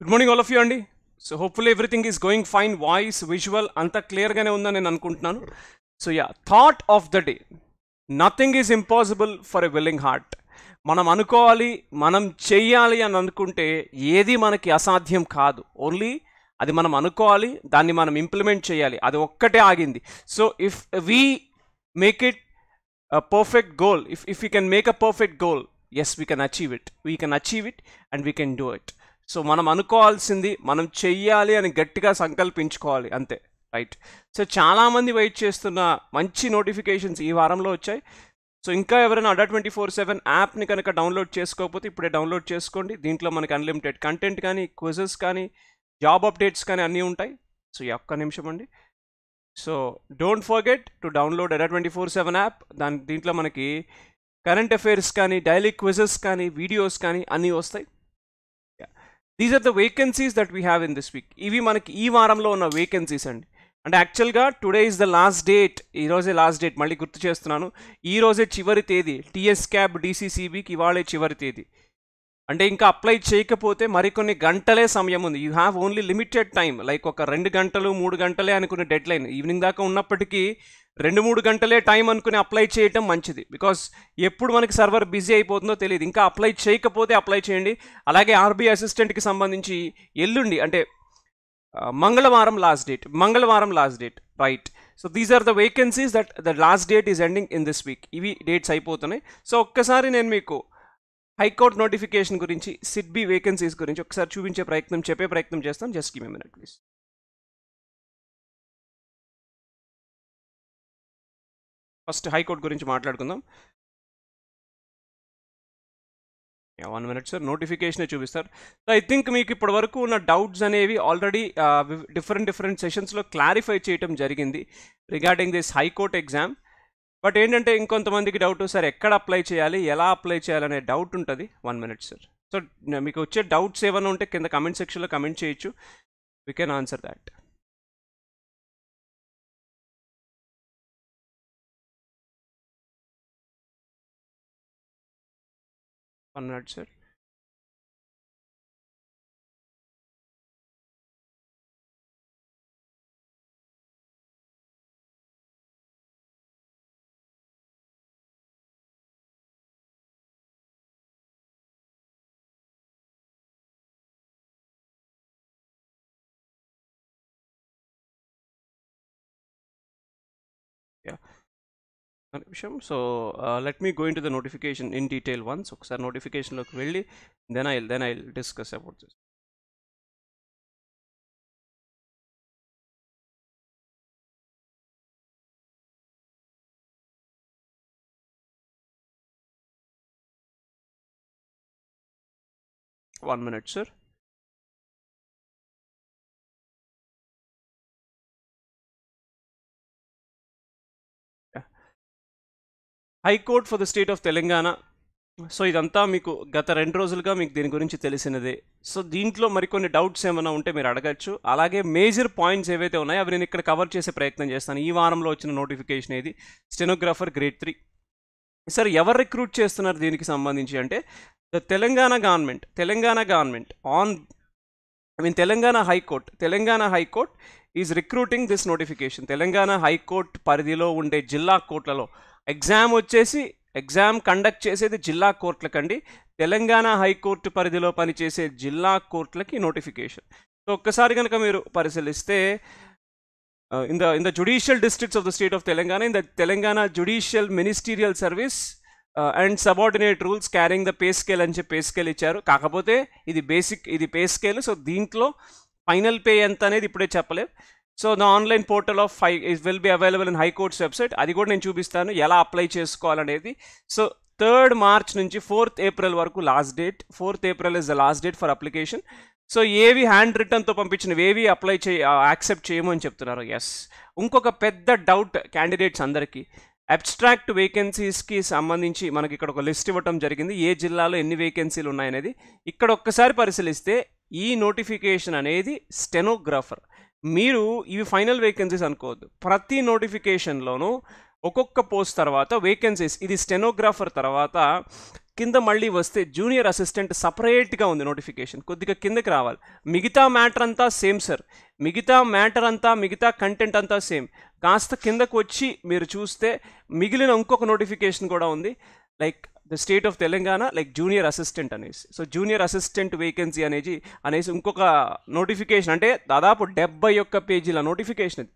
Good morning all of you అండి so hopefully everything is going fine voice visual అంతా క్లియర్గానే ఉందని నేను అనుకుంటున్నాను. So yeah thought of the day nothing is impossible for a willing heart మనం అనుకోవాలి మనం చెయ్యాలి అని అనుకుంటే ఏది మనకి అసాధ్యం కాదు. ఓన్లీ అది మనం అనుకోవాలి దాన్ని మనం ఇంప్లిమెంట్ చేయాలి అది ఒక్కటే ఆగింది. So if we make it perfect goal if if you can make a perfect goal as we can achieve it we can achieve it and we can do it so మనం అనుకోవాల్సింది మనం చెయ్యాలి అని గట్టిగా సంకల్పించుకోవాలి అంతే రైట్. సో చాలామంది wait చేస్తున్న మంచి నోటిఫికేషన్స్ ఈ వారంలో వచ్చాయి. సో ఇంకా ఎవరైనా అడా ట్వంటీ ఫోర్ సెవెన్ యాప్ని కనుక డౌన్లోడ్ చేసుకోకపోతే ఇప్పుడే డౌన్లోడ్ చేసుకోండి. దీంట్లో మనకి అన్లిమిటెడ్ కంటెంట్ కానీ క్విజెస్ కానీ జాబ్ అప్డేట్స్ కానీ అన్నీ ఉంటాయి. సో ఈ ఒక్క నిమిషం అండి. So don't forget to download Adda twenty four seven app. దాని దీంట్లో మనకి కరెంట్ అఫైర్స్ కానీ డైలీ క్విజెస్ కానీ వీడియోస్ కానీ అన్నీ వస్తాయి. These are the vacancies that we have in this week ఇవి మనకి ఈ వారంలో ఉన్న వేకెన్సీస్ అండి. అంటే యాక్చువల్గా today is the last date ఈ రోజే లాస్ట్ డేట్ మళ్ళీ గుర్తు చేస్తున్నాను. ఈ రోజే చివరి తేదీ. టీఎస్ క్యాబ్ డీసీసీబీకి ఇవాళే చివరి తేదీ. అంటే ఇంకా అప్లై చేయకపోతే మరికొన్ని గంటలే సమయం ఉంది. You have only limited time like ఒక రెండు గంటలు మూడు గంటలే అనుకునే డెడ్ లైన్ ఈవినింగ్ దాకా ఉన్నప్పటికీ రెండు మూడు గంటలే టైం అనుకుని అప్లై చేయటం మంచిది. బికాస్ ఎప్పుడు మనకి సర్వర్ బిజీ అయిపోతుందో తెలియదు. ఇంకా అప్లై చేయకపోతే అప్లై చేయండి. అలాగే ఆర్బీఐ అసిస్టెంట్కి సంబంధించి ఎల్లుండి అంటే మంగళవారం లాస్ట్ డేట్ మంగళవారం last date right so these are the vacancies that the last date is ending in this week ఇవి డేట్స్ అయిపోతున్నాయి. సో ఒక్కసారి నేను మీకు హైకోర్ట్ నోటిఫికేషన్ గురించి సిడ్బీ వేకెన్సీస్ గురించి ఒకసారి చూపించే ప్రయత్నం చెప్పే ప్రయత్నం చేస్తాను. Just give minute please first high court గురించి మాట్లాడుకుందాం. వన్ మినిట్ సార్ నోటిఫికేషనే చూపిస్తారు. సో ఐ థింక్ మీకు ఇప్పటి వరకు ఉన్న డౌట్స్ అనేవి ఆల్రెడీ డిఫరెంట్ డిఫరెంట్ సెషన్స్లో క్లారిఫై చేయటం జరిగింది regarding this high court exam but ఏంటంటే ఇంకొంతమందికి డౌట్ సార్ ఎక్కడ అప్లై చేయాలి ఎలా అప్లై చేయాలనే డౌట్ ఉంటుంది. వన్ మినిట్ సార్ సో మీకు వచ్చే డౌట్స్ ఏమైనా ఉంటే కింద కమెంట్ సెక్షన్లో కమెంట్ చేయొచ్చు. We can answer that one minute sir నిమిషం. So let me go into the notification in detail once ఒకసారి నోటిఫికేషన్లోకి వెళ్ళి then I then I discuss about this one minute sir high court for the state of Telangana. So ఇదంతా మీకు గత రెండు రోజులుగా మీకు దీని గురించి తెలిసినదే. సో దీంట్లో మరికొన్ని డౌట్స్ ఏమైనా ఉంటే మీరు అడగచ్చు. అలాగే మేజర్ పాయింట్స్ ఏవైతే ఉన్నాయో అవి నేను ఇక్కడ కవర్ చేసే ప్రయత్నం చేస్తాను. ఈ వారంలో వచ్చిన నోటిఫికేషన్ ఏది? Stenographer grade three. సార్ ఎవరు రిక్రూట్ చేస్తున్నారు దీనికి సంబంధించి అంటే the Telangana government Telangana government on I mean Telangana high court Telangana high court is recruiting this notification. Telangana high court పరిధిలో ఉండే జిల్లా కోర్టులలో ఎగ్జామ్ వచ్చేసి ఎగ్జామ్ కండక్ట్ చేసేది జిల్లా కోర్టులకండి. తెలంగాణ హైకోర్టు పరిధిలో పనిచేసే జిల్లా కోర్టులకి నోటిఫికేషన్. సో ఒక్కసారి కనుక మీరు పరిశీలిస్తే in the in the judicial districts of the state of Telangana in the Telangana judicial ministerial service and subordinate rules carrying the pay scale అని చెప్పి పే స్కేల్ ఇచ్చారు. కాకపోతే ఇది బేసిక్ ఇది పే స్కేల్. సో దీంట్లో ఫైనల్ పే ఎంత అనేది ఇప్పుడే చెప్పలేదు so the online portal of high is will be available in high courts website. అది కూడా నేను చూపిస్తాను. ఎలా అప్లై చేసుకోవాలనేది. సో థర్డ్ మార్చ్ నుంచి ఫోర్త్ ఏప్రిల్ వరకు last date. Fourth April is the last date for application. So ఏవి hand రిటర్న్తో పంపించినవి ఏవి అప్లై చే యాక్సెప్ట్ చేయమని చెప్తున్నారు. ఎస్. ఇంకొక పెద్ద డౌట్ క్యాండిడేట్స్ అందరికీ. అబ్స్ట్రాక్ట్ వేకెన్సీస్కి సంబంధించి మనకి ఇక్కడ ఒక లిస్ట్ ఇవ్వటం జరిగింది. ఏ జిల్లాలో ఎన్ని వేకెన్సీలు ఉన్నాయనేది. ఇక్కడ ఒక్కసారి పరిశీలిస్తే ఈ నోటిఫికేషన్ అనేది స్టెనోగ్రాఫర్. మీరు ఇవి ఫైనల్ వేకెన్సీస్ అనుకోవద్దు. ప్రతి నోటిఫికేషన్లోనూ ఒక్కొక్క పోస్ట్ తర్వాత వేకెన్సీస్ ఇది స్టెనోగ్రాఫర్ తర్వాత కింద మళ్ళీ వస్తే జూనియర్ అసిస్టెంట్ సపరేట్గా ఉంది నోటిఫికేషన్ కొద్దిగా కిందకి రావాలి. మిగతా మ్యాటర్ అంతా సేమ్ సార్ మిగతా మ్యాటర్ అంతా మిగతా కంటెంట్ అంతా సేమ్ కాస్త కిందకు వచ్చి మీరు చూస్తే మిగిలిన ఇంకొక నోటిఫికేషన్ కూడా ఉంది. Like the state of Telangana like junior assistant అనేసి. సో జూనియర్ అసిస్టెంట్ వేకెన్సీ అనేది అనేసి ఇంకొక నోటిఫికేషన్ అంటే దాదాపు డెబ్బై ఒక్క పేజీల నోటిఫికేషన్ ఇది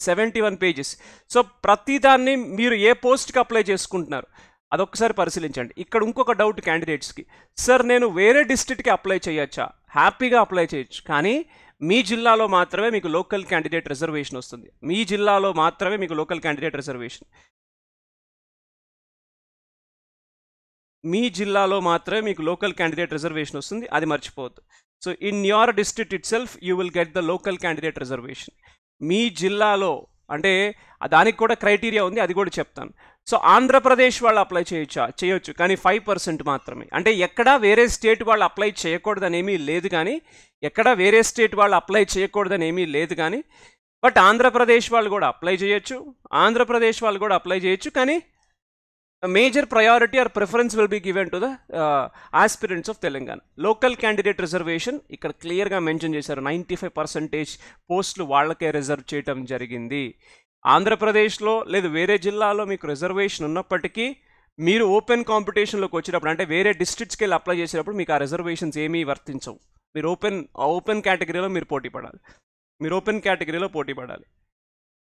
సెవెంటీ వన్ పేజెస్. సో ప్రతిదాన్ని మీరు ఏ పోస్ట్కి అప్లై చేసుకుంటున్నారు అదొకసారి పరిశీలించండి. ఇక్కడ ఇంకొక డౌట్ క్యాండిడేట్స్కి. సార్ నేను వేరే డిస్ట్రిక్ట్కి అప్లై చేయొచ్చా? హ్యాపీగా అప్లై చేయొచ్చు. కానీ మీ జిల్లాలో మాత్రమే మీకు లోకల్ క్యాండిడేట్ రిజర్వేషన్ వస్తుంది. మీ జిల్లాలో మాత్రమే మీకు లోకల్ క్యాండిడేట్ రిజర్వేషన్. మీ జిల్లాలో మాత్రమే మీకు లోకల్ క్యాండిడేట్ రిజర్వేషన్ వస్తుంది అది మర్చిపోవద్దు. So in your district itself you will get the local candidate reservation మీ జిల్లాలో అంటే దానికి కూడా క్రైటీరియా ఉంది అది కూడా చెప్తాను. సో ఆంధ్రప్రదేశ్ వాళ్ళు అప్లై చేయొచ్చా? చేయొచ్చు కానీ ఫైవ్ పర్సెంట్ మాత్రమే. అంటే ఎక్కడా వేరే స్టేట్ వాళ్ళు అప్లై చేయకూడదని ఏమీ లేదు కానీ ఎక్కడా వేరే స్టేట్ వాళ్ళు అప్లై చేయకూడదని ఏమీ లేదు కానీ బట్ ఆంధ్రప్రదేశ్ వాళ్ళు కూడా అప్లై చేయొచ్చు ఆంధ్రప్రదేశ్ వాళ్ళు కూడా అప్లై చేయొచ్చు కానీ major priority or preference will be given to the aspirants of Telangana local candidate reservation ఇక్కడ క్లియర్గా మెన్షన్ చేశారు. నైంటీ ఫైవ్ పర్సెంటేజ్ పోస్టులు వాళ్ళకే రిజర్వ్ చేయటం జరిగింది. ఆంధ్రప్రదేశ్లో లేదు వేరే జిల్లాలో మీకు రిజర్వేషన్ ఉన్నప్పటికీ మీరు ఓపెన్ కాంపిటీషన్లోకి వచ్చేటప్పుడు అంటే వేరే డిస్ట్రిక్ట్స్కి వెళ్ళి అప్లై చేసేటప్పుడు మీకు ఆ రిజర్వేషన్స్ ఏమీ వర్తించవు. మీరు ఓపెన్ ఓపెన్ కేటగిరీలో మీరు పోటీ పడాలి. మీరు ఓపెన్ కేటగిరీలో పోటీ పడాలి.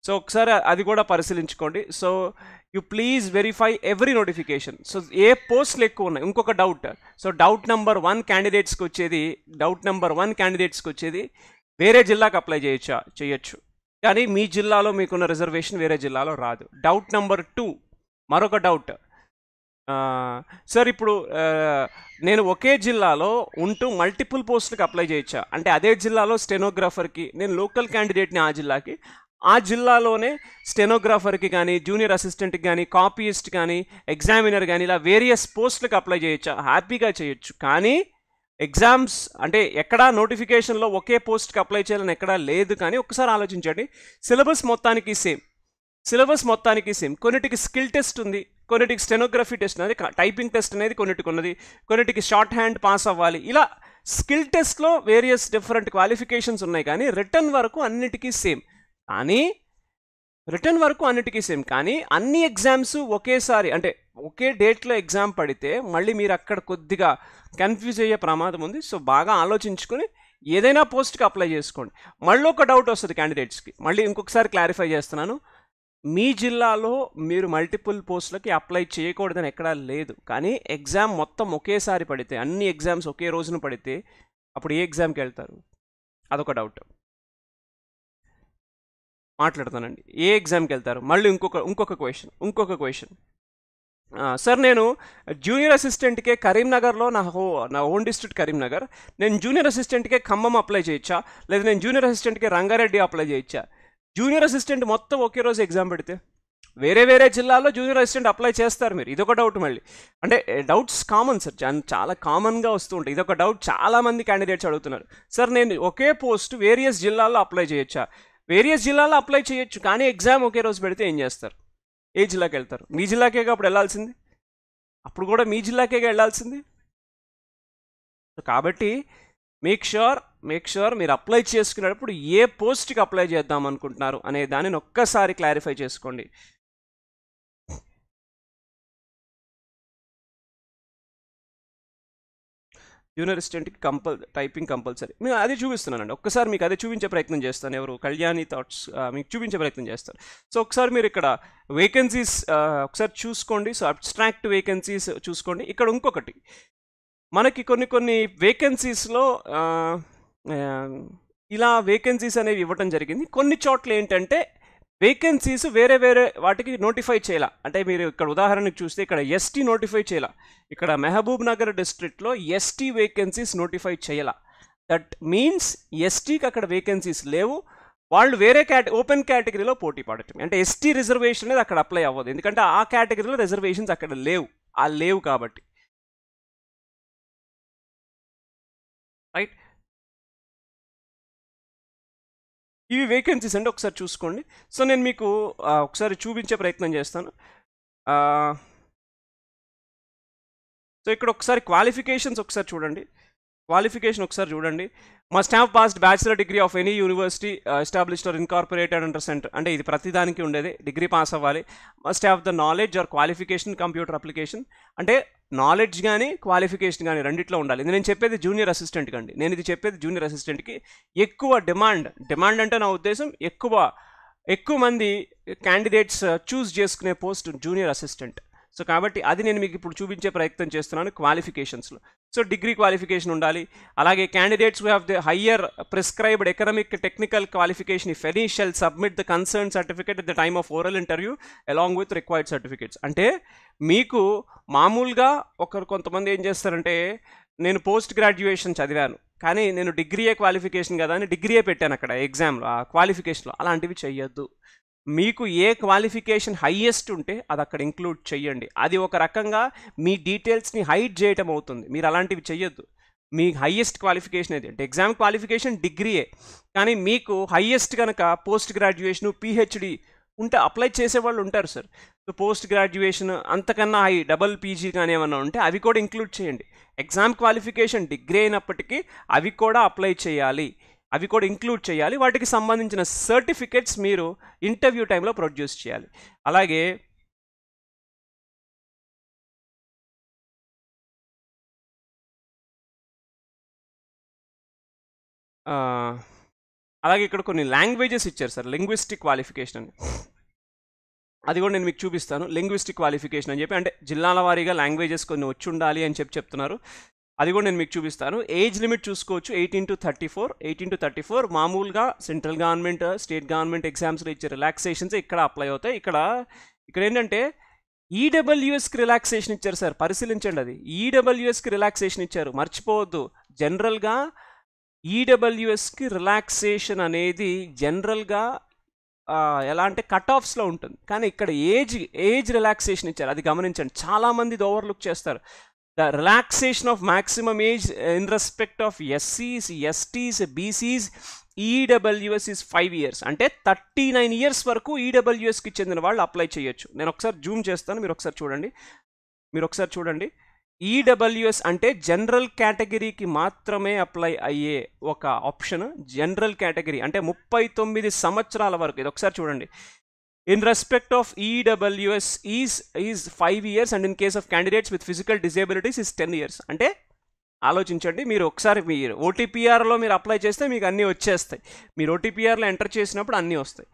సో ఒకసారి అది కూడా పరిశీలించుకోండి. So you please verify every notification. So ఏ పోస్టులు ఎక్కువ ఉన్నాయి? ఇంకొక doubt. So doubt number one క్యాండిడేట్స్కి వచ్చేది డౌట్ నెంబర్ వన్ క్యాండిడేట్స్కి వచ్చేది వేరే జిల్లాకు అప్లై చేయొచ్చా? చేయొచ్చు. కానీ మీ జిల్లాలో మీకున్న రిజర్వేషన్ వేరే జిల్లాలో రాదు. డౌట్ నెంబర్ టూ మరొక డౌట్. సార్ ఇప్పుడు నేను ఒకే జిల్లాలో ఉంటూ మల్టిపుల్ పోస్టులకు అప్లై చేయొచ్చా? అంటే అదే జిల్లాలో స్టెనోగ్రాఫర్కి నేను లోకల్ క్యాండిడేట్ని ఆ జిల్లాకి ఆ జిల్లాలోనే స్టెనోగ్రాఫర్కి కానీ జూనియర్ అసిస్టెంట్కి కానీ కాపీయిస్ట్ కానీ ఎగ్జామినర్ కానీ ఇలా వేరియస్ పోస్టులకు అప్లై చేయొచ్చు. హ్యాపీగా చేయొచ్చు. కానీ ఎగ్జామ్స్ అంటే ఎక్కడా నోటిఫికేషన్లో ఒకే పోస్ట్కి అప్లై చేయాలని ఎక్కడా లేదు. కానీ ఒకసారి ఆలోచించండి. సిలబస్ మొత్తానికి సేమ్. సిలబస్ మొత్తానికి సేమ్. కొన్నిటికి స్కిల్ టెస్ట్ ఉంది. కొన్నిటికి స్టెనోగ్రఫీ టెస్ట్ అనేది టైపింగ్ టెస్ట్ అనేది కొన్నిటికి ఉన్నది. కొన్నిటికి షార్ట్ హ్యాండ్ పాస్ అవ్వాలి. ఇలా స్కిల్ టెస్ట్లో వేరియస్ డిఫరెంట్ క్వాలిఫికేషన్స్ ఉన్నాయి. కానీ రిటర్న్ వరకు అన్నిటికీ సేమ్. కానీ రిటర్న్ వరకు అన్నిటికీ సేమ్. కానీ అన్ని ఎగ్జామ్స్ ఒకేసారి అంటే ఒకే డేట్లో ఎగ్జామ్ పడితే మళ్ళీ మీరు అక్కడ కొద్దిగా కన్ఫ్యూజ్ అయ్యే ప్రమాదం ఉంది. సో బాగా ఆలోచించుకొని ఏదైనా పోస్ట్కి అప్లై చేసుకోండి. మళ్ళీ ఒక డౌట్ వస్తుంది క్యాండిడేట్స్కి మళ్ళీ ఇంకొకసారి క్లారిఫై చేస్తున్నాను. మీ జిల్లాలో మీరు మల్టిపుల్ పోస్టులకి అప్లై చేయకూడదని ఎక్కడా లేదు. కానీ ఎగ్జామ్ మొత్తం ఒకేసారి పడితే అన్ని ఎగ్జామ్స్ ఒకే రోజున పడితే అప్పుడు ఏ ఎగ్జామ్కి వెళ్తారు? అదొక డౌట్. మాట్లాడుతానండి. ఏ ఎగ్జామ్కి వెళ్తారు? మళ్ళీ ఇంకొక ఇంకొక క్వశ్చన్ ఇంకొక క్వశ్చన్ సార్ నేను జూనియర్ అసిస్టెంట్కే కరీంనగర్లో నా హో నా ఓన్ డిస్ట్రిక్ట్ కరీంనగర్. నేను జూనియర్ అసిస్టెంట్కే ఖమ్మం అప్లై చేయొచ్చా? లేదా నేను జూనియర్ అసిస్టెంట్కే రంగారెడ్డి అప్లై చేయొచ్చా? జూనియర్ అసిస్టెంట్ మొత్తం ఒకే రోజు ఎగ్జామ్ పెడితే? వేరే వేరే జిల్లాలో జూనియర్ అసిస్టెంట్ అప్లై చేస్తారు మీరు. ఇదొక డౌట్ మళ్ళీ. అంటే డౌట్స్ కామన్ సార్. చాలా కామన్గా వస్తూ ఉంటాయి. ఇదొక డౌట్ చాలామంది క్యాండిడేట్స్ అడుగుతున్నారు. సార్ నేను ఒకే పోస్ట్ వేరియస్ జిల్లాల్లో అప్లై చేయొచ్చా? వేరియస్ జిల్లాలో అప్లై చేయొచ్చు కానీ ఎగ్జామ్ ఒకే రోజు పెడితే ఏం చేస్తారు? ఏ జిల్లాకి వెళ్తారు? మీ జిల్లాకే అప్పుడు వెళ్ళాల్సింది? అప్పుడు కూడా మీ జిల్లాకే వెళ్ళాల్సింది? కాబట్టి మేక్ ష్యూర్ మేక్ ష్యూర్ మీరు అప్లై చేసుకునేటప్పుడు ఏ పోస్ట్కి అప్లై చేద్దాం అనుకుంటున్నారు అనే దానిని ఒక్కసారి క్లారిఫై చేసుకోండి. జూనియర్ అసిస్టెంట్కి కంపల్ టైపింగ్ కంపల్సరీ. మేము అదే చూపిస్తున్నానండి. ఒక్కసారి మీకు అదే చూపించే ప్రయత్నం చేస్తాను. ఎవరు కళ్యాణి థాట్స్ మీకు చూపించే ప్రయత్నం చేస్తారు. సో ఒకసారి మీరు ఇక్కడ వేకెన్సీస్ ఒకసారి చూసుకోండి. సో అబ్స్ట్రాక్ట్ వేకెన్సీస్ చూసుకోండి. ఇక్కడ ఇంకొకటి. మనకి కొన్ని కొన్ని వేకెన్సీస్లో ఇలా వేకెన్సీస్ అనేవి ఇవ్వటం జరిగింది. కొన్ని చోట్ల ఏంటంటే వేకెన్సీస్ వేరే వేరే వాటికి నోటిఫై చేయాల? అంటే మీరు ఇక్కడ ఉదాహరణకు చూస్తే ఇక్కడ ఎస్టీ నోటిఫై చేయాల? ఇక్కడ మెహబూబ్ నగర్ డిస్ట్రిక్ట్లో ఎస్టీ వేకెన్సీస్ నోటిఫై చేయాల? దట్ మీన్స్ ఎస్టీకి అక్కడ వేకెన్సీస్ లేవు. వాళ్ళు వేరే క్యాట ఓపెన్ కేటగిరీలో పోటీ పడటం. అంటే ఎస్టీ రిజర్వేషన్ అనేది అక్కడ అప్లై అవ్వదు. ఎందుకంటే ఆ కేటగిరీలో రిజర్వేషన్స్ అక్కడ లేవు. ఆ లేవు కాబట్టి. రైట్ ఇవి వేకెన్సీస్ అండి ఒకసారి చూసుకోండి. సో నేను మీకు ఒకసారి చూపించే ప్రయత్నం చేస్తాను. సో ఇక్కడ ఒకసారి క్వాలిఫికేషన్స్ ఒకసారి చూడండి. క్వాలిఫికేషన్ ఒకసారి చూడండి. Must have passed bachelor degree of any university established or incorporated under centre అంటే ఇది ప్రతిదానికి ఉండేది. డిగ్రీ పాస్ అవ్వాలి. Must have the knowledge or qualification computer application అంటే నాలెడ్జ్ కానీ క్వాలిఫికేషన్ కానీ రెండిట్లో ఉండాలి. ఇది నేను చెప్పేది జూనియర్ అసిస్టెంట్కి అండి నేను ఇది చెప్పేది జూనియర్ అసిస్టెంట్కి ఎక్కువ డిమాండ్ డిమాండ్ అంటే నా ఉద్దేశం ఎక్కువ ఎక్కువ మంది క్యాండిడేట్స్ చూస్ uh, చేసుకునే పోస్ట్ జూనియర్ అసిస్టెంట్ సో కాబట్టి అది నేను మీకు ఇప్పుడు చూపించే ప్రయత్నం చేస్తున్నాను క్వాలిఫికేషన్స్లో. సో డిగ్రీ క్వాలిఫికేషన్ ఉండాలి. అలాగే candidates who have the higher prescribed economic technical qualification if any shall submit the concern certificate at the time of oral interview along with required certificates అంటే మీకు మామూలుగా ఒకరు కొంతమంది ఏం చేస్తారంటే నేను పోస్ట్ గ్రాడ్యుయేషన్ చదివాను కానీ నేను డిగ్రీయే క్వాలిఫికేషన్ కదా అని డిగ్రీయే పెట్టాను అక్కడ ఎగ్జామ్లో ఆ క్వాలిఫికేషన్లో అలాంటివి చెయ్యొద్దు. మీకు ఏ క్వాలిఫికేషన్ హయ్యెస్ట్ ఉంటే అది అక్కడ ఇంక్లూడ్ చెయ్యండి. అది ఒక రకంగా మీ డీటెయిల్స్ని హైడ్ చేయటం అవుతుంది. మీరు అలాంటివి చెయ్యొద్దు. మీ హయ్యెస్ట్ క్వాలిఫికేషన్ ఏది? అంటే ఎగ్జామ్ క్వాలిఫికేషన్ డిగ్రీయే. కానీ మీకు హయ్యెస్ట్ కనుక పోస్ట్ గ్రాడ్యుయేషన్ పిహెచ్డి ఉంటే అప్లై చేసేవాళ్ళు ఉంటారు సార్. సో పోస్ట్ గ్రాడ్యుయేషన్ అంతకన్నా హై డబల్ పీజీ కానీ ఏమన్నా ఉంటే అవి కూడా ఇంక్లూడ్ చేయండి. ఎగ్జామ్ క్వాలిఫికేషన్ డిగ్రీ అయినప్పటికీ అవి కూడా అప్లై చేయాలి. అవి కూడా ఇంక్లూడ్ చేయాలి. వాటికి సంబంధించిన సర్టిఫికెట్స్ మీరు ఇంటర్వ్యూ టైంలో ప్రొడ్యూస్ చేయాలి. అలాగే అలాగే ఇక్కడ కొన్ని లాంగ్వేజెస్ ఇచ్చారు సార్. లింగ్విస్టిక్ క్వాలిఫికేషన్ అని. అది కూడా నేను మీకు చూపిస్తాను. లింగ్విస్టిక్ క్వాలిఫికేషన్ అని చెప్పి అంటే జిల్లాల వారీగా లాంగ్వేజెస్ కొన్ని వచ్చి ఉండాలి అని చెప్పి చెప్తున్నారు. అది కూడా నేను మీకు చూపిస్తాను. ఏజ్ లిమిట్ చూసుకోవచ్చు eighteen to thirty four. Eighteen to thirty four మామూలుగా సెంట్రల్ గవర్నమెంట్ స్టేట్ గవర్నమెంట్ ఎగ్జామ్స్లో ఇచ్చే రిలాక్సేషన్స్ ఇక్కడ అప్లై అవుతాయి. ఇక్కడ ఇక్కడ ఏంటంటే ఈడబ్ల్యూఎస్కి రిలాక్సేషన్ ఇచ్చారు సార్ పరిశీలించండి అది. ఈడబ్ల్యూఎస్కి రిలాక్సేషన్ ఇచ్చారు మర్చిపోవద్దు. జనరల్గా ఈడబ్ల్యూఎస్కి రిలాక్సేషన్ అనేది జనరల్గా ఎలా అంటే కట్ ఆఫ్స్లో ఉంటుంది. కానీ ఇక్కడ ఏజ్ ఏజ్ రిలాక్సేషన్ ఇచ్చారు అది గమనించండి. చాలామంది ఇది ఓవర్లుక్ చేస్తారు. The relaxation of maximum age in respect of ఎస్సీస్ STs BCs EWS is five years అంటే థర్టీ నైన్ ఇయర్స్ వరకు ఈడబ్ల్యూఎస్కి చెందిన వాళ్ళు అప్లై చేయొచ్చు. నేను ఒకసారి జూమ్ చేస్తాను మీరు ఒకసారి చూడండి. మీరు ఒకసారి చూడండి. ఈడబ్ల్యూఎస్ అంటే జనరల్ కేటగిరీకి మాత్రమే అప్లై అయ్యే ఒక ఆప్షన్ జనరల్ కేటగిరీ అంటే ముప్పై తొమ్మిది సంవత్సరాల వరకు. ఇది ఒకసారి చూడండి. In respect of EWS is is five years and in case of candidates with physical disabilities is ten years అంటే ఆలోచించండి మీరు ఒకసారి మీరు ఓటీపీఆర్లో మీరు అప్లై చేస్తే మీకు అన్నీ వచ్చేస్తాయి. మీరు ఓటీపీఆర్లో ఎంటర్ చేసినప్పుడు అన్నీ వస్తాయి.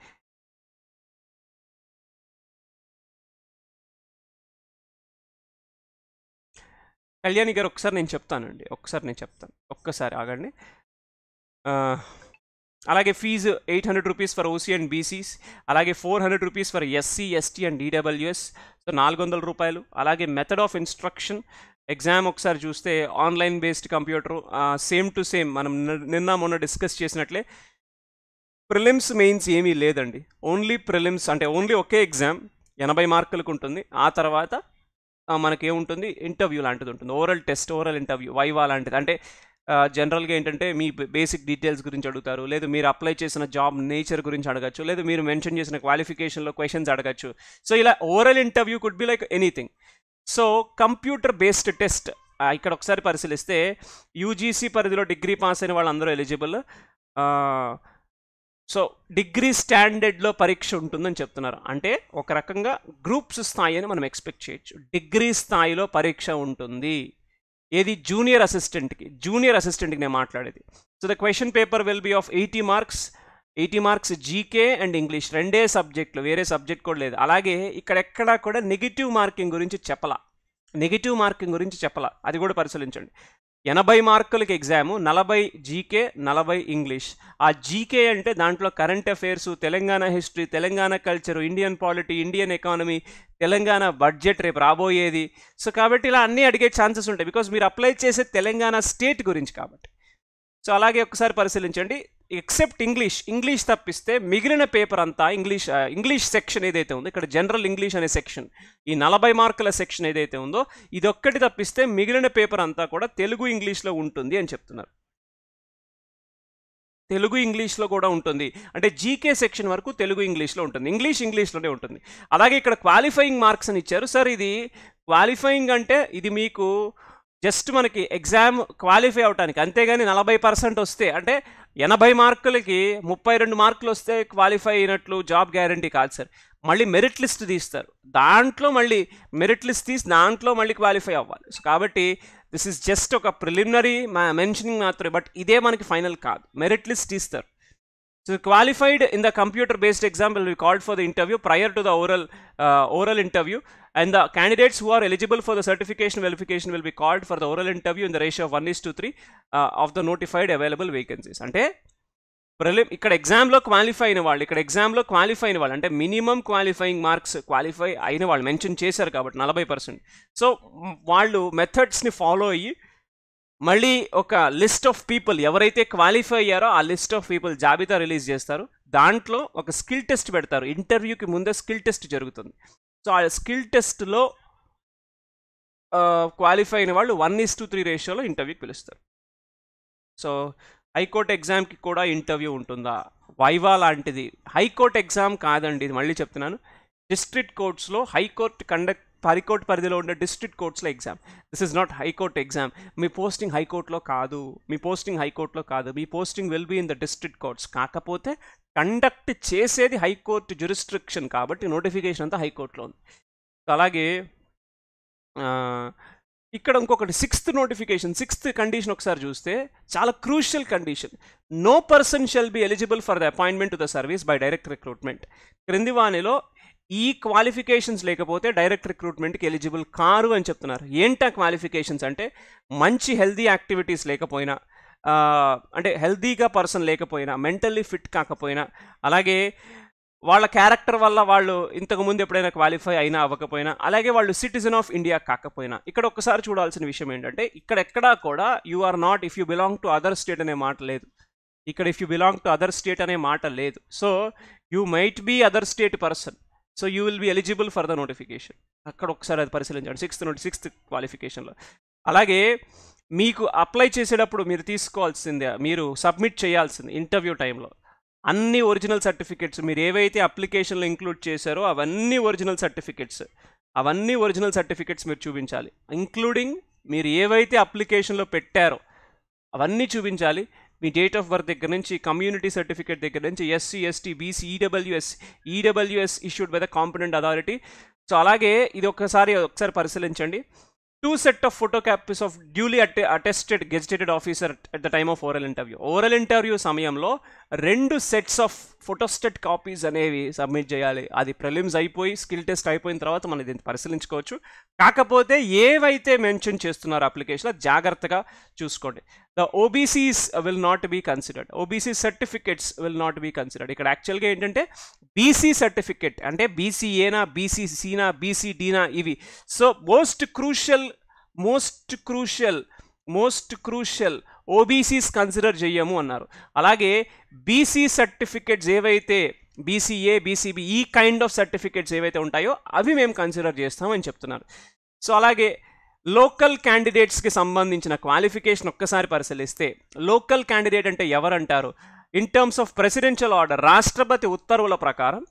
కళ్యాణి గారు ఒకసారి నేను చెప్తానండి. ఒకసారి నేను చెప్తాను. ఒక్కసారి ఆగండి. అలాగే fee eight hundred rupees for OC and BCs అలాగే four hundred rupees for SC ST and EWS so నాలుగు వందల రూపాయలు. అలాగే మెథడ్ ఆఫ్ ఇన్స్ట్రక్షన్ ఎగ్జామ్ ఒకసారి చూస్తే online based computer same to same మనం నిన్న- మొన్న డిస్కస్ చేసినట్లే ప్రిలిమ్స్ మెయిన్స్ ఏమీ లేదండి. ఓన్లీ ప్రిలిమ్స్ అంటే ఓన్లీ ఒకే ఎగ్జామ్ ఎనభై మార్కులకు ఉంటుంది. ఆ తర్వాత మనకేముంటుంది? ఇంటర్వ్యూ లాంటిది ఉంటుంది. Oral test oral interview viva లాంటిది. అంటే జనరల్గా ఏంటంటే మీ బేసిక్ డీటెయిల్స్ గురించి అడుగుతారు లేదు మీరు అప్లై చేసిన జాబ్ నేచర్ గురించి అడగచ్చు లేదు మీరు మెన్షన్ చేసిన క్వాలిఫికేషన్లో క్వశ్చన్స్ అడగచ్చు. సో ఇలా oral interview could be like anything so computer based test ఇక్కడ ఒకసారి పరిశీలిస్తే యూజీసీ పరిధిలో డిగ్రీ పాస్ అయిన వాళ్ళందరూ ఎలిజిబుల్ సో డిగ్రీ స్టాండర్డ్లో పరీక్ష ఉంటుందని చెప్తున్నారు. అంటే ఒక రకంగా గ్రూప్స్ స్థాయి అని మనం ఎక్స్పెక్ట్ చేయొచ్చు. డిగ్రీ స్థాయిలో పరీక్ష ఉంటుంది. ఏది? జూనియర్ అసిస్టెంట్కి. జూనియర్ అసిస్టెంట్కి నేను మాట్లాడేది. So the question paper will be of eighty marks eighty marks GK and English రెండే సబ్జెక్టులు వేరే సబ్జెక్ట్ కూడా లేదు. అలాగే ఇక్కడెక్కడా కూడా నెగిటివ్ మార్కింగ్ గురించి చెప్పలా. నెగిటివ్ మార్కింగ్ గురించి చెప్పలా. అది కూడా పరిశీలించండి. ఎనభై మార్కులకి ఎగ్జాము నలభై జీకే నలభై ఇంగ్లీష్. ఆ జీకే అంటే దాంట్లో current affairs Telangana history Telangana culture Indian polity Indian economy Telangana budget రేపు రాబోయేది. సో కాబట్టి ఇలా అన్నీ అడిగే ఛాన్సెస్ ఉంటాయి. బికాజ్ మీరు అప్లై చేసే తెలంగాణ స్టేట్ గురించి కాబట్టి. సో అలాగే ఒకసారి పరిశీలించండి. ఎక్సెప్ట్ ఇంగ్లీష్ ఇంగ్లీష్ తప్పిస్తే మిగిలిన పేపర్ అంతా ఇంగ్లీష్ ఇంగ్లీష్ సెక్షన్ ఏదైతే ఉందో ఇక్కడ జనరల్ ఇంగ్లీష్ అనే సెక్షన్ ఈ నలభై మార్కుల సెక్షన్ ఏదైతే ఉందో ఇదొక్కటి తప్పిస్తే మిగిలిన పేపర్ అంతా కూడా తెలుగు ఇంగ్లీష్లో ఉంటుంది అని చెప్తున్నారు. తెలుగు ఇంగ్లీష్లో కూడా ఉంటుంది. అంటే జీకే సెక్షన్ వరకు తెలుగు ఇంగ్లీష్లో ఉంటుంది. ఇంగ్లీష్ ఇంగ్లీష్లోనే ఉంటుంది. అలాగే ఇక్కడ క్వాలిఫైయింగ్ మార్క్స్ అని ఇచ్చారు. సార్ ఇది క్వాలిఫైయింగ్ అంటే ఇది మీకు జస్ట్ మనకి ఎగ్జామ్ క్వాలిఫై అవడానికి అంతేగాని నలభై పర్సెంట్ వస్తే అంటే ఎనభై మార్కులకి ముప్పై రెండు మార్కులు వస్తే క్వాలిఫై అయినట్లు జాబ్ గ్యారంటీ కాదు సార్. మళ్ళీ మెరిట్ లిస్ట్ తీస్తారు. దాంట్లో మళ్ళీ మెరిట్ లిస్ట్ తీసి దాంట్లో మళ్ళీ క్వాలిఫై అవ్వాలి. సో కాబట్టి దిస్ ఇస్ జస్ట్ ఒక ప్రిలిమినరీ మెన్షనింగ్ మాత్రమే బట్ ఇదే మనకి ఫైనల్ కాదు. Merit list so qualified in the computer based exam will called for the interview prior to the oral oral interview and the candidates who are eligible for the certification verification will be called for the oral interview in the ratio one is to three of the notified available vacancies అంటే prelim ఇక్కడ ఎగ్జామ్లో qualify అయిన వాళ్ళు ఇక్కడ ఎగ్జామ్లో qualify అయిన వాళ్ళు అంటే మినిమం క్వాలిఫైయింగ్ మార్క్స్ క్వాలిఫై అయిన వాళ్ళు మెన్షన్ చేశారు కాబట్టి నలభై పర్సెంట్ సో వాళ్ళు మెథడ్స్ని ఫాలో అయ్యి మళ్ళీ ఒక లిస్ట్ ఆఫ్ పీపుల్ ఎవరైతే క్వాలిఫై అయ్యారో ఆ లిస్ట్ ఆఫ్ పీపుల్ జాబితా రిలీజ్ చేస్తారు. దాంట్లో ఒక స్కిల్ టెస్ట్ పెడతారు. ఇంటర్వ్యూకి ముందే స్కిల్ టెస్ట్ జరుగుతుంది. సో ఆ స్కిల్ టెస్ట్లో క్వాలిఫై అయిన వాళ్ళు వన్ ఈస్ టు త్రీ రేషియోలో ఇంటర్వ్యూకి పిలుస్తారు. సో హైకోర్టు ఎగ్జామ్కి కూడా ఇంటర్వ్యూ ఉంటుందా? వైవా లాంటిది. హైకోర్టు ఎగ్జామ్ కాదండి ఇది మళ్ళీ చెప్తున్నాను. District కోర్ట్స్లో high court conduct high court పరిధిలో ఉండే district కోర్ట్స్లో exam. This is not high court exam me posting హైకోర్టులో కాదు. మీ పోస్టింగ్ హైకోర్టులో కాదు. మీ posting will be in the district courts కాకపోతే కండక్ట్ చేసేది హైకోర్టు జ్యూరిస్ట్రిక్షన్ కాబట్టి నోటిఫికేషన్ అంతా హైకోర్టులో ఉంది. అలాగే ఇక్కడ ఇంకొకటి సిక్స్త్ నోటిఫికేషన్ సిక్స్త్ కండిషన్ ఒకసారి చూస్తే చాలా crucial condition no person shall be eligible for the appointment to the service by direct recruitment క్రింది వాణిలో ఈ క్వాలిఫికేషన్స్ లేకపోతే డైరెక్ట్ రిక్రూట్మెంట్కి ఎలిజిబుల్ కారు అని చెప్తున్నారు. ఏంటా క్వాలిఫికేషన్స్ అంటే మంచి హెల్దీ యాక్టివిటీస్ లేకపోయినా అంటే హెల్దీగా పర్సన్ లేకపోయినా మెంటల్లీ ఫిట్ కాకపోయినా అలాగే వాళ్ళ క్యారెక్టర్ వల్ల వాళ్ళు ఇంతకు ముందు ఎప్పుడైనా క్వాలిఫై అయినా అవ్వకపోయినా అలాగే వాళ్ళు సిటిజన్ ఆఫ్ ఇండియా కాకపోయినా ఇక్కడ ఒక్కసారి చూడాల్సిన విషయం ఏంటంటే ఇక్కడ ఎక్కడా కూడా you are not if you belong to other state అనే మాట లేదు. ఇక్కడ if you belong to other state అనే మాట లేదు. So you might be other state person. So you will be eligible for the notification అక్కడ ఒకసారి అది పరిశీలించండి. సిక్స్త్ నోటి సిక్స్త్ క్వాలిఫికేషన్లో అలాగే మీకు అప్లై చేసేటప్పుడు మీరు తీసుకోవాల్సిందే మీరు సబ్మిట్ చేయాల్సింది ఇంటర్వ్యూ టైంలో అన్ని ఒరిజినల్ సర్టిఫికెట్స్ మీరు ఏవైతే అప్లికేషన్లో ఇంక్లూడ్ చేశారో అవన్నీ ఒరిజినల్ సర్టిఫికెట్స్ అవన్నీ ఒరిజినల్ సర్టిఫికెట్స్ మీరు చూపించాలి. ఇంక్లూడింగ్ మీరు ఏవైతే అప్లికేషన్లో పెట్టారో అవన్నీ చూపించాలి. మీ డేట్ ఆఫ్ బర్త్ దగ్గర నుంచి కమ్యూనిటీ సర్టిఫికేట్ దగ్గర నుంచి SC ST BC EWS EWS issued by the competent authority so అలాగే ఇది ఒకసారి ఒకసారి పరిశీలించండి. Two set of photo copies of duly అటె attested gazetted officer at the time of oral interview oral interview సమయంలో రెండు sets of photostat copies అనేవి submit చేయాలి. అది ప్రిలిమ్స్ అయిపోయి స్కిల్ టెస్ట్ అయిపోయిన తర్వాత మనం దీన్ని పరిశీలించుకోవచ్చు. కాకపోతే ఏవైతే మెన్షన్ చేస్తున్నారో అప్లికేషన్లో జాగ్రత్తగా చూసుకోండి. The OBCs will not be considered OBC certificates will not be considered ఇక్కడ యాక్చువల్గా ఏంటంటే బీసీ సర్టిఫికెట్ అంటే బీసీఏనా బీసీసీనా బీసీడీనా ఇవి. So most crucial most crucial most crucial OBCs consider చేయము అన్నారు. అలాగే బీసీ సర్టిఫికెట్స్ ఏవైతే బీసీఏ బీసీబీ ఈ కైండ్ ఆఫ్ సర్టిఫికెట్స్ ఏవైతే ఉంటాయో అవి మేము కన్సిడర్ చేస్తామని చెప్తున్నారు. సో అలాగే లోకల్ క్యాండిడేట్స్కి సంబంధించిన క్వాలిఫికేషన్ ఒక్కసారి పరిశీలిస్తే లోకల్ క్యాండిడేట్ అంటే ఎవరంటారు? In terms of presidential order రాష్ట్రపతి ఉత్తర్వుల ప్రకారం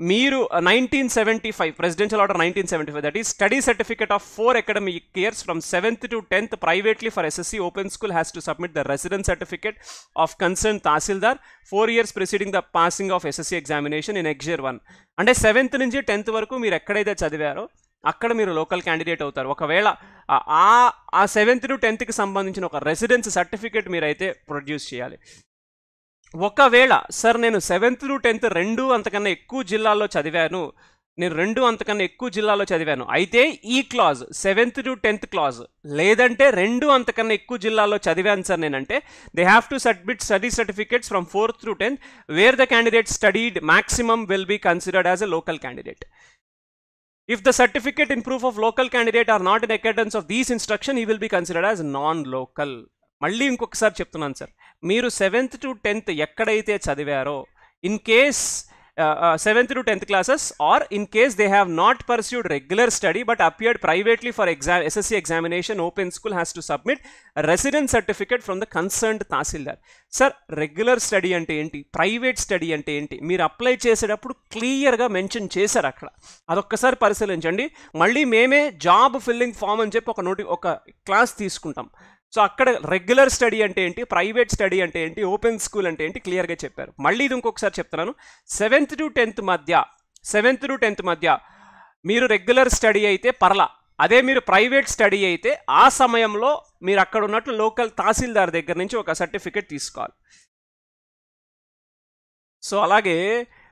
మీరు nineteen seventy five presidential order nineteen seventy five that ఈ study certificate of four academic years from seventh to tenth privately for SSC open school has to submit the residence certificate of concern tahsildar four years preceding the passing of SSC examination in ఎగ్జర్ one అంటే seventh నుంచి tenth వరకు మీరు ఎక్కడైతే చదివారో అక్కడ మీరు local candidate అవుతారు. ఒకవేళ ఆ ఆ సెవెంత్ టు టెన్త్కి సంబంధించిన ఒక రెసిడెన్స్ సర్టిఫికేట్ మీరైతే ప్రొడ్యూస్ చేయాలి. ఒకవేళ సార్ నేను సెవెంత్ టు టెన్త్ రెండు అంతకన్నా ఎక్కువ జిల్లాల్లో చదివాను. నేను రెండు అంతకన్నా ఎక్కువ జిల్లాలో చదివాను. అయితే ఈ clause seventh to tenth clause లేదంటే రెండు అంతకన్నా ఎక్కువ జిల్లాలో చదివాను సార్ నేనంటే they have to submit study certificates from fourth to tenth where the candidate studied maximum will be considered as a local candidate if the certificate in proof of local candidate are not in accordance of these instruction he will be considered as non local మళ్ళీ ఇంకొకసారి చెప్తున్నాను sir. మీరు seventh to tenth ఎక్కడైతే చదివారో in case seventh to tenth classes or in case they have not pursued regular study but appeared privately for exam SSC examination open school has to submit residence certificate from the concerned tahsildar sir regular study అంటే ఏంటి? Private study అంటే ఏంటి? మీరు apply చేసేటప్పుడు క్లియర్గా mention చేశారు అక్కడ. అదొక్కసారి పరిశీలించండి. మళ్ళీ మేమే జాబ్ ఫిల్లింగ్ ఫామ్ అని చెప్పి ఒక నోటి ఒక క్లాస్ తీసుకుంటాం. సో అక్కడ రెగ్యులర్ స్టడీ అంటే ఏంటి? ప్రైవేట్ స్టడీ అంటే ఏంటి? ఓపెన్ స్కూల్ అంటే ఏంటి? క్లియర్గా చెప్పారు. మళ్ళీ ఇది ఇంకొకసారి చెప్తున్నాను. సెవెంత్ టు టెన్త్ మధ్య సెవెంత్ టు టెన్త్ మధ్య మీరు రెగ్యులర్ స్టడీ అయితే పర్లా. అదే మీరు ప్రైవేట్ స్టడీ అయితే ఆ సమయంలో మీరు అక్కడ ఉన్నట్లు లోకల్ తహసీల్దార్ దగ్గర నుంచి ఒక సర్టిఫికేట్ తీసుకోవాలి. సో అలాగే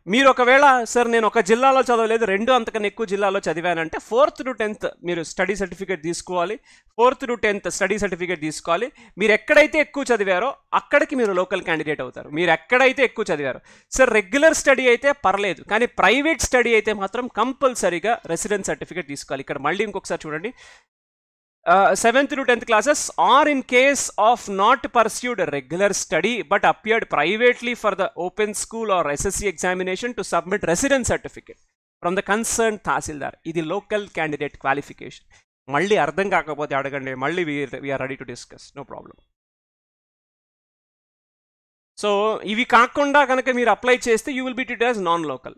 మీరు ఒకవేళ సార్ నేను ఒక జిల్లాలో చదవలేదు రెండు అంతకన్నా ఎక్కువ జిల్లాలో చదివానంటే ఫోర్త్ టు టెన్త్ మీరు స్టడీ సర్టిఫికేట్ తీసుకోవాలి. Fourth to tenth study certificate తీసుకోవాలి. మీరు ఎక్కడైతే ఎక్కువ చదివారో అక్కడికి మీరు లోకల్ క్యాండిడేట్ అవుతారు. మీరు ఎక్కడైతే ఎక్కువ చదివారో. సార్ రెగ్యులర్ స్టడీ అయితే పర్లేదు కానీ ప్రైవేట్ స్టడీ అయితే మాత్రం కంపల్సరీగా రెసిడెన్స్ సర్టిఫికేట్ తీసుకోవాలి. ఇక్కడ మళ్ళీ ఇంకొకసారి చూడండి. Seventh to tenth classes are in case of not pursued regular study but appeared privately for the open school or SSC examination to submit residence certificate from the concern tahsildar ఇది local candidate qualification మళ్ళీ అర్థం కాకపోతే అడగండి మళ్ళీ we're ready to discuss no problem so ఇవి కాకుండా కనుక మీరు అప్లై చేస్తే యూ విల్ బి టిట్ యాజ్ నాన్ లోకల్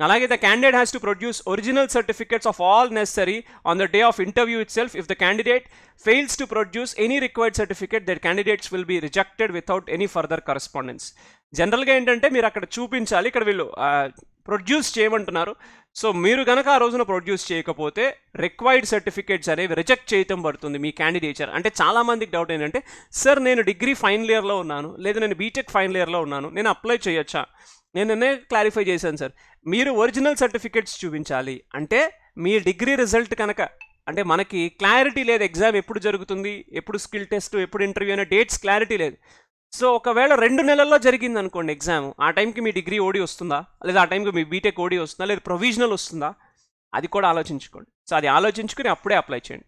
అలాగే the candidate has to produce original certificates of all necessary on the day of interview itself if the candidate fails to produce any required certificate that candidates will be rejected without any further correspondence జనరల్గా ఏంటంటే మీరు అక్కడ చూపించాలి ఇక్కడ వీళ్ళు produce చేయమంటున్నారు. So మీరు కనుక ఆ రోజున ప్రొడ్యూస్ చేయకపోతే రిక్వైర్డ్ సర్టిఫికేట్స్ అనేవి రిజెక్ట్ చేయటం పడుతుంది మీ క్యాండిడేచర్ అంటే చాలా మందికి డౌట్ ఏంటంటే సార్ నేను డిగ్రీ ఫైనల్ ఇయర్లో ఉన్నాను లేదా నేను బీటెక్ ఫైనల్ ఇయర్లో ఉన్నాను నేను అప్లై చేయొచ్చా? నిన్నే క్లారిఫై చేశాను సార్. మీరు ఒరిజినల్ సర్టిఫికేట్స్ చూపించాలి. అంటే మీ డిగ్రీ రిజల్ట్ కనుక అంటే మనకి క్లారిటీ లేదు ఎగ్జామ్ ఎప్పుడు జరుగుతుంది ఎప్పుడు స్కిల్ టెస్ట్ ఎప్పుడు ఇంటర్వ్యూ అనే డేట్స్ క్లారిటీ లేదు. సో ఒకవేళ రెండు నెలల్లో జరిగింది అనుకోండి ఎగ్జామ్ ఆ టైంకి మీ డిగ్రీ ఓడి వస్తుందా? లేదా ఆ టైంకి మీ బీటెక్ ఓడి వస్తుందా? లేదా ప్రొవిజనల్ వస్తుందా? అది కూడా ఆలోచించుకోండి. సో అది ఆలోచించుకుని అప్పుడే అప్లై చేయండి.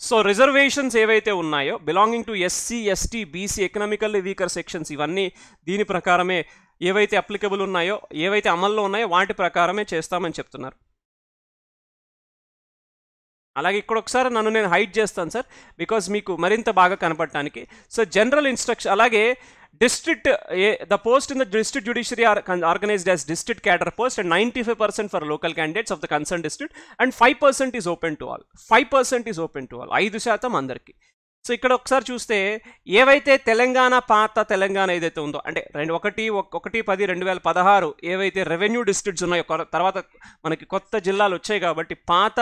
సో రిజర్వేషన్స్ ఏవైతే ఉన్నాయో belonging to SC ST BC economically weaker sections ఇవన్నీ దీని ప్రకారమే ఏవైతే అప్లికబుల్ ఉన్నాయో ఏవైతే అమల్లో ఉన్నాయో వాటి ప్రకారమే చేస్తామని చెప్తున్నారు. అలాగే ఇక్కడ ఒకసారి నన్ను నేను హైడ్ చేస్తాను సార్ బికాజ్ మీకు మరింత బాగా కనపడటానికి. సో జనరల్ ఇన్స్ట్రక్షన్ అలాగే district a the post in the district judiciary are organized as district cadre post and ninety five percent for local candidates of the concern district and five percent is open to all five percent is open to all ఐదు శాతం అందరికీ. So ఇక్కడ ఒకసారి చూస్తే ఏవైతే తెలంగాణ పాత తెలంగాణ ఏదైతే ఉందో అంటే రెండు ఒకటి ఒకటి పది రెండు వేల పదహారు ఏవైతే రెవెన్యూ డిస్ట్రిక్ట్స్ ఉన్నాయో తర్వాత మనకి కొత్త జిల్లాలు వచ్చాయి కాబట్టి పాత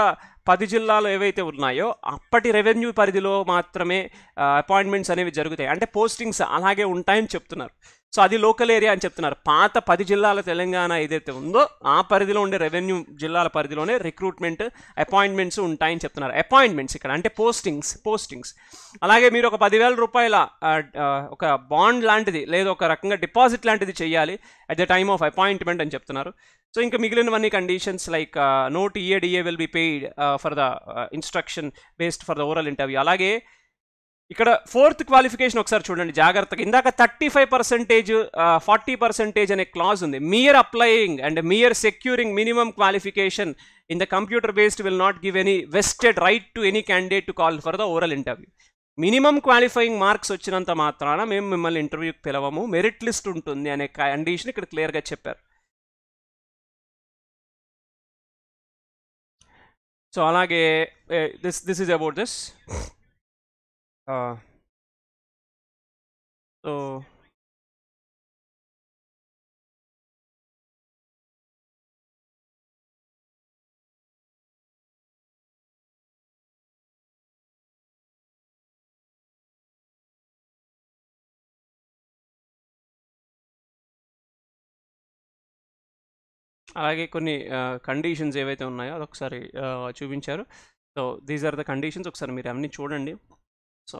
పది జిల్లాలు ఏవైతే ఉన్నాయో అప్పటి రెవెన్యూ పరిధిలో మాత్రమే అపాయింట్మెంట్స్ అనేవి జరుగుతాయి. అంటే పోస్టింగ్స్ అలాగే ఉంటాయని చెప్తున్నారు. సో అది లోకల్ ఏరియా అని చెప్తున్నారు. పాత పది జిల్లాల తెలంగాణ ఏదైతే ఉందో ఆ పరిధిలో ఉండే రెవెన్యూ జిల్లాల పరిధిలోనే రిక్రూట్మెంట్ అపాయింట్మెంట్స్ ఉంటాయని చెప్తున్నారు. అపాయింట్మెంట్స్ ఇక్కడ అంటే పోస్టింగ్స్ పోస్టింగ్స్. అలాగే మీరు ఒక పదివేల రూపాయల ఒక బాండ్ లాంటిది లేదా ఒక రకంగా డిపాజిట్ లాంటిది చేయాలి at the time of appointment అని చెప్తున్నారు. సో ఇంకా మిగిలినవన్నీ conditions like note TA DA will be paid for the instruction based for the oral interview అలాగే ఇక్కడ ఫోర్త్ క్వాలిఫికేషన్ ఒకసారి చూడండి జాగ్రత్తగా. ఇందాక thirty five percentage forty percentage అనే క్లాజ్ ఉంది. Mere applying and mere securing minimum qualification in the computer based will not give any vested right to any candidate to call for the oral interview minimum qualifying marks వచ్చినంత మాత్రాన మేము మిమ్మల్ని ఇంటర్వ్యూకి పిలవము. Merit list ఉంటుంది అనే condition ఇక్కడ క్లియర్గా చెప్పారు. సో అలాగే this this is about this so అలాగే కొన్ని కండిషన్స్ ఏవైతే ఉన్నాయో అదొకసారి చూపించారు. So these are the conditions ఒకసారి మీరు అన్నీ చూడండి. సో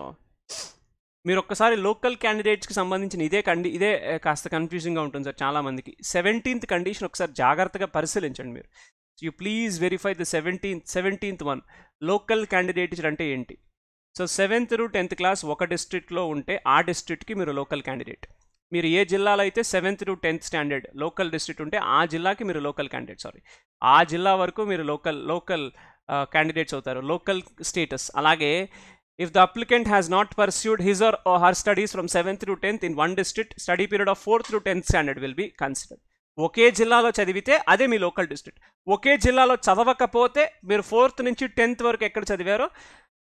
మీరు ఒక్కసారి లోకల్ క్యాండిడేట్స్కి సంబంధించిన ఇదే కండి ఇదే కాస్త కన్ఫ్యూజింగ్గా ఉంటుంది సార్ చాలామందికి. సెవెంటీన్త్ కండిషన్ ఒకసారి జాగ్రత్తగా పరిశీలించండి మీరు. You please verify the seventeenth seventeenth one local candidates అంటే ఏంటి? So seventh to tenth class ఒక డిస్ట్రిక్ట్లో ఉంటే ఆ డిస్ట్రిక్ట్కి మీరు లోకల్ క్యాండిడేట్ మీరు ఏ జిల్లాలో అయితే seventh to tenth standard local district ఉంటే ఆ జిల్లాకి మీరు లోకల్ క్యాండిడేట్ సారీ ఆ జిల్లా వరకు మీరు లోకల్ లోకల్ క్యాండిడేట్స్ అవుతారు. లోకల్ స్టేటస్ అలాగే if the applicant has not pursued his or her studies from seventh to tenth in one district study period of fourth to tenth standard will be considered ఒకే జిల్లాలో చదివితే అదే మీ local district ఒకే జిల్లాలో చదవకపోతే మీరు fourth నుంచి tenth వరకు ఎక్కడ చదివారో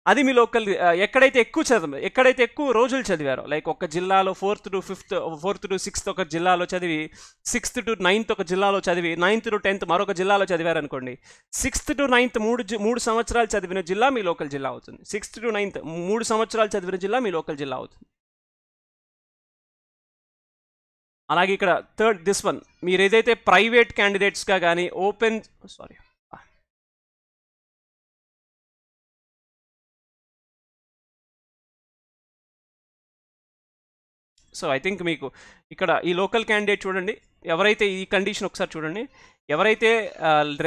అది మీ లోకల్ ఎక్కడైతే ఎక్కువ చదివ ఎక్కడైతే ఎక్కువ రోజులు చదివారో లైక్ ఒక జిల్లాలో fourth to fifth fourth to sixth ఒక జిల్లాలో చదివి సిక్స్త్ టు నైన్త్ ఒక జిల్లాలో చదివి నైన్త్ టు టెన్త్ మరొక జిల్లాలో చదివారనుకోండి సిక్స్త్ టు నైన్త్ మూడు జి- మూడు సంవత్సరాలు చదివిన జిల్లా మీ లోకల్ జిల్లా అవుతుంది. సిక్స్త్ టు నైన్త్ మూడు సంవత్సరాలు చదివిన జిల్లా మీ లోకల్ జిల్లా అవుతుంది. అలాగే ఇక్కడ థర్డ్ దిస్ వన్ మీరు ఏదైతే ప్రైవేట్ క్యాండిడేట్స్గా కానీ open sorry. So I think మీకు ఇక్కడ ఈ లోకల్ క్యాండిడేట్ చూడండి. ఎవరైతే ఈ కండిషన్ ఒకసారి చూడండి. ఎవరైతే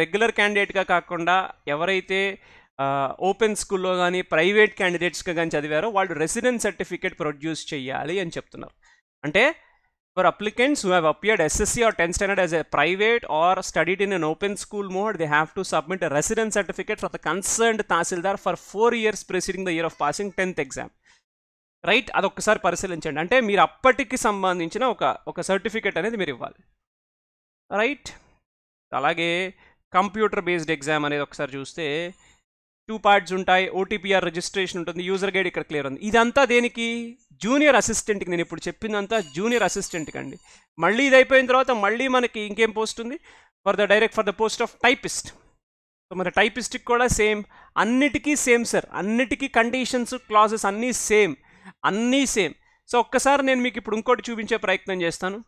రెగ్యులర్ క్యాండిడేట్గా కాకుండా ఎవరైతే ఓపెన్ స్కూల్లో కానీ ప్రైవేట్ క్యాండిడేట్స్గా కానీ చదివారో వాళ్ళు రెసిడెన్స్ సర్టిఫికేట్ ప్రొడ్యూస్ చేయాలి అని చెప్తున్నారు. అంటే for applicants who have appeared SSC or tenth standard as a private or studied in an open school mode they have to submit residence certificate for the concerned tahsildar for four years preceding the year of passing tenth exam right అదొక్కసారి పరిశీలించండి. అంటే మీరు అప్పటికి సంబంధించిన ఒక ఒక certificate అనేది మీరు ఇవ్వాలి. రైట్. అలాగే కంప్యూటర్ బేస్డ్ ఎగ్జామ్ అనేది ఒకసారి చూస్తే టూ పార్ట్స్ ఉంటాయి. ఓటీపీఆర్ రిజిస్ట్రేషన్ ఉంటుంది. యూజర్ గైడ్ ఇక్కడ క్లియర్ ఉంది. ఇదంతా దేనికి? జూనియర్ అసిస్టెంట్కి. నేను ఇప్పుడు చెప్పిందంతా జూనియర్ అసిస్టెంట్కి అండి. మళ్ళీ ఇది అయిపోయిన తర్వాత మళ్ళీ మనకి ఇంకేం పోస్ట్ ఉంది? For the direct for the post of typist. So మన టైపిస్ట్కి కూడా సేమ్. అన్నిటికీ సేమ్ సార్. అన్నిటికీ కండిషన్స్ క్లాజెస్ అన్నీ సేమ్. అన్నీ సేమ్. సో ఒక్కసారి నేను మీకు ఇప్పుడు ఇంకోటి చూపించే ప్రయత్నం చేస్తాను.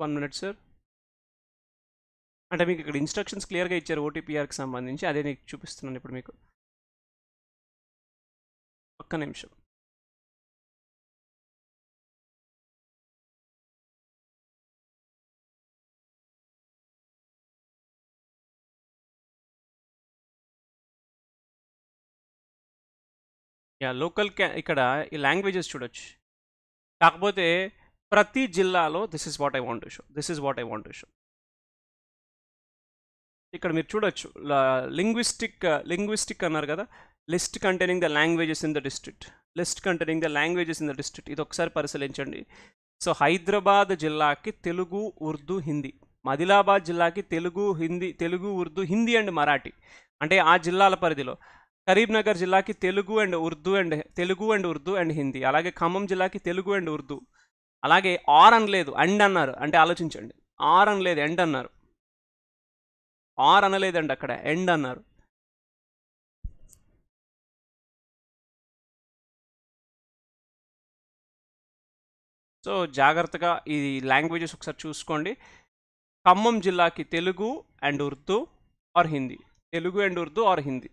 వన్ మినిట్ సార్ అంటే మీకు ఇక్కడ ఇన్స్ట్రక్షన్స్ క్లియర్గా ఇచ్చారు ఓటీపీఆర్కి సంబంధించి అదే నీకు చూపిస్తున్నాను ఇప్పుడు మీకు. ఒక్క నిమిషం. యా లోకల్ క్యా ఇక్కడ ఈ లాంగ్వేజెస్ చూడొచ్చు. కాకపోతే ప్రతి జిల్లాలో this is what I want to show this is what I want to show ఇక్కడ మీరు చూడొచ్చు లింగ్విస్టిక్ లింగ్విస్టిక్ uh, అన్నారు కదా list containing the languages in the district list containing the languages in the district ఇది ఒకసారి పరిశీలించండి. So Hyderabad జిల్లాకి తెలుగు ఉర్దూ హిందీ. ఆదిలాబాద్ జిల్లాకి తెలుగు హిందీ తెలుగు ఉర్దూ హిందీ అండ్ మరాఠీ. అంటే ఆ జిల్లాల పరిధిలో. కరీంనగర్ జిల్లాకి Telugu and Urdu and Telugu and Urdu and Hindi. అలాగే ఖమ్మం జిల్లాకి తెలుగు అండ్ ఉర్దూ. అలాగే ఆర్ అనలేదు అండ్ అన్నారు. అంటే ఆలోచించండి. ఆర్ అనలేదు ఎండ్ అన్నారు. ఆర్ అనలేదండి అక్కడ ఎండ్ అన్నారు. సో జాగ్రత్తగా ఈ లాంగ్వేజెస్ ఒకసారి చూసుకోండి. ఖమ్మం జిల్లాకి Telugu and Urdu or Hindi. Telugu and Urdu or Hindi.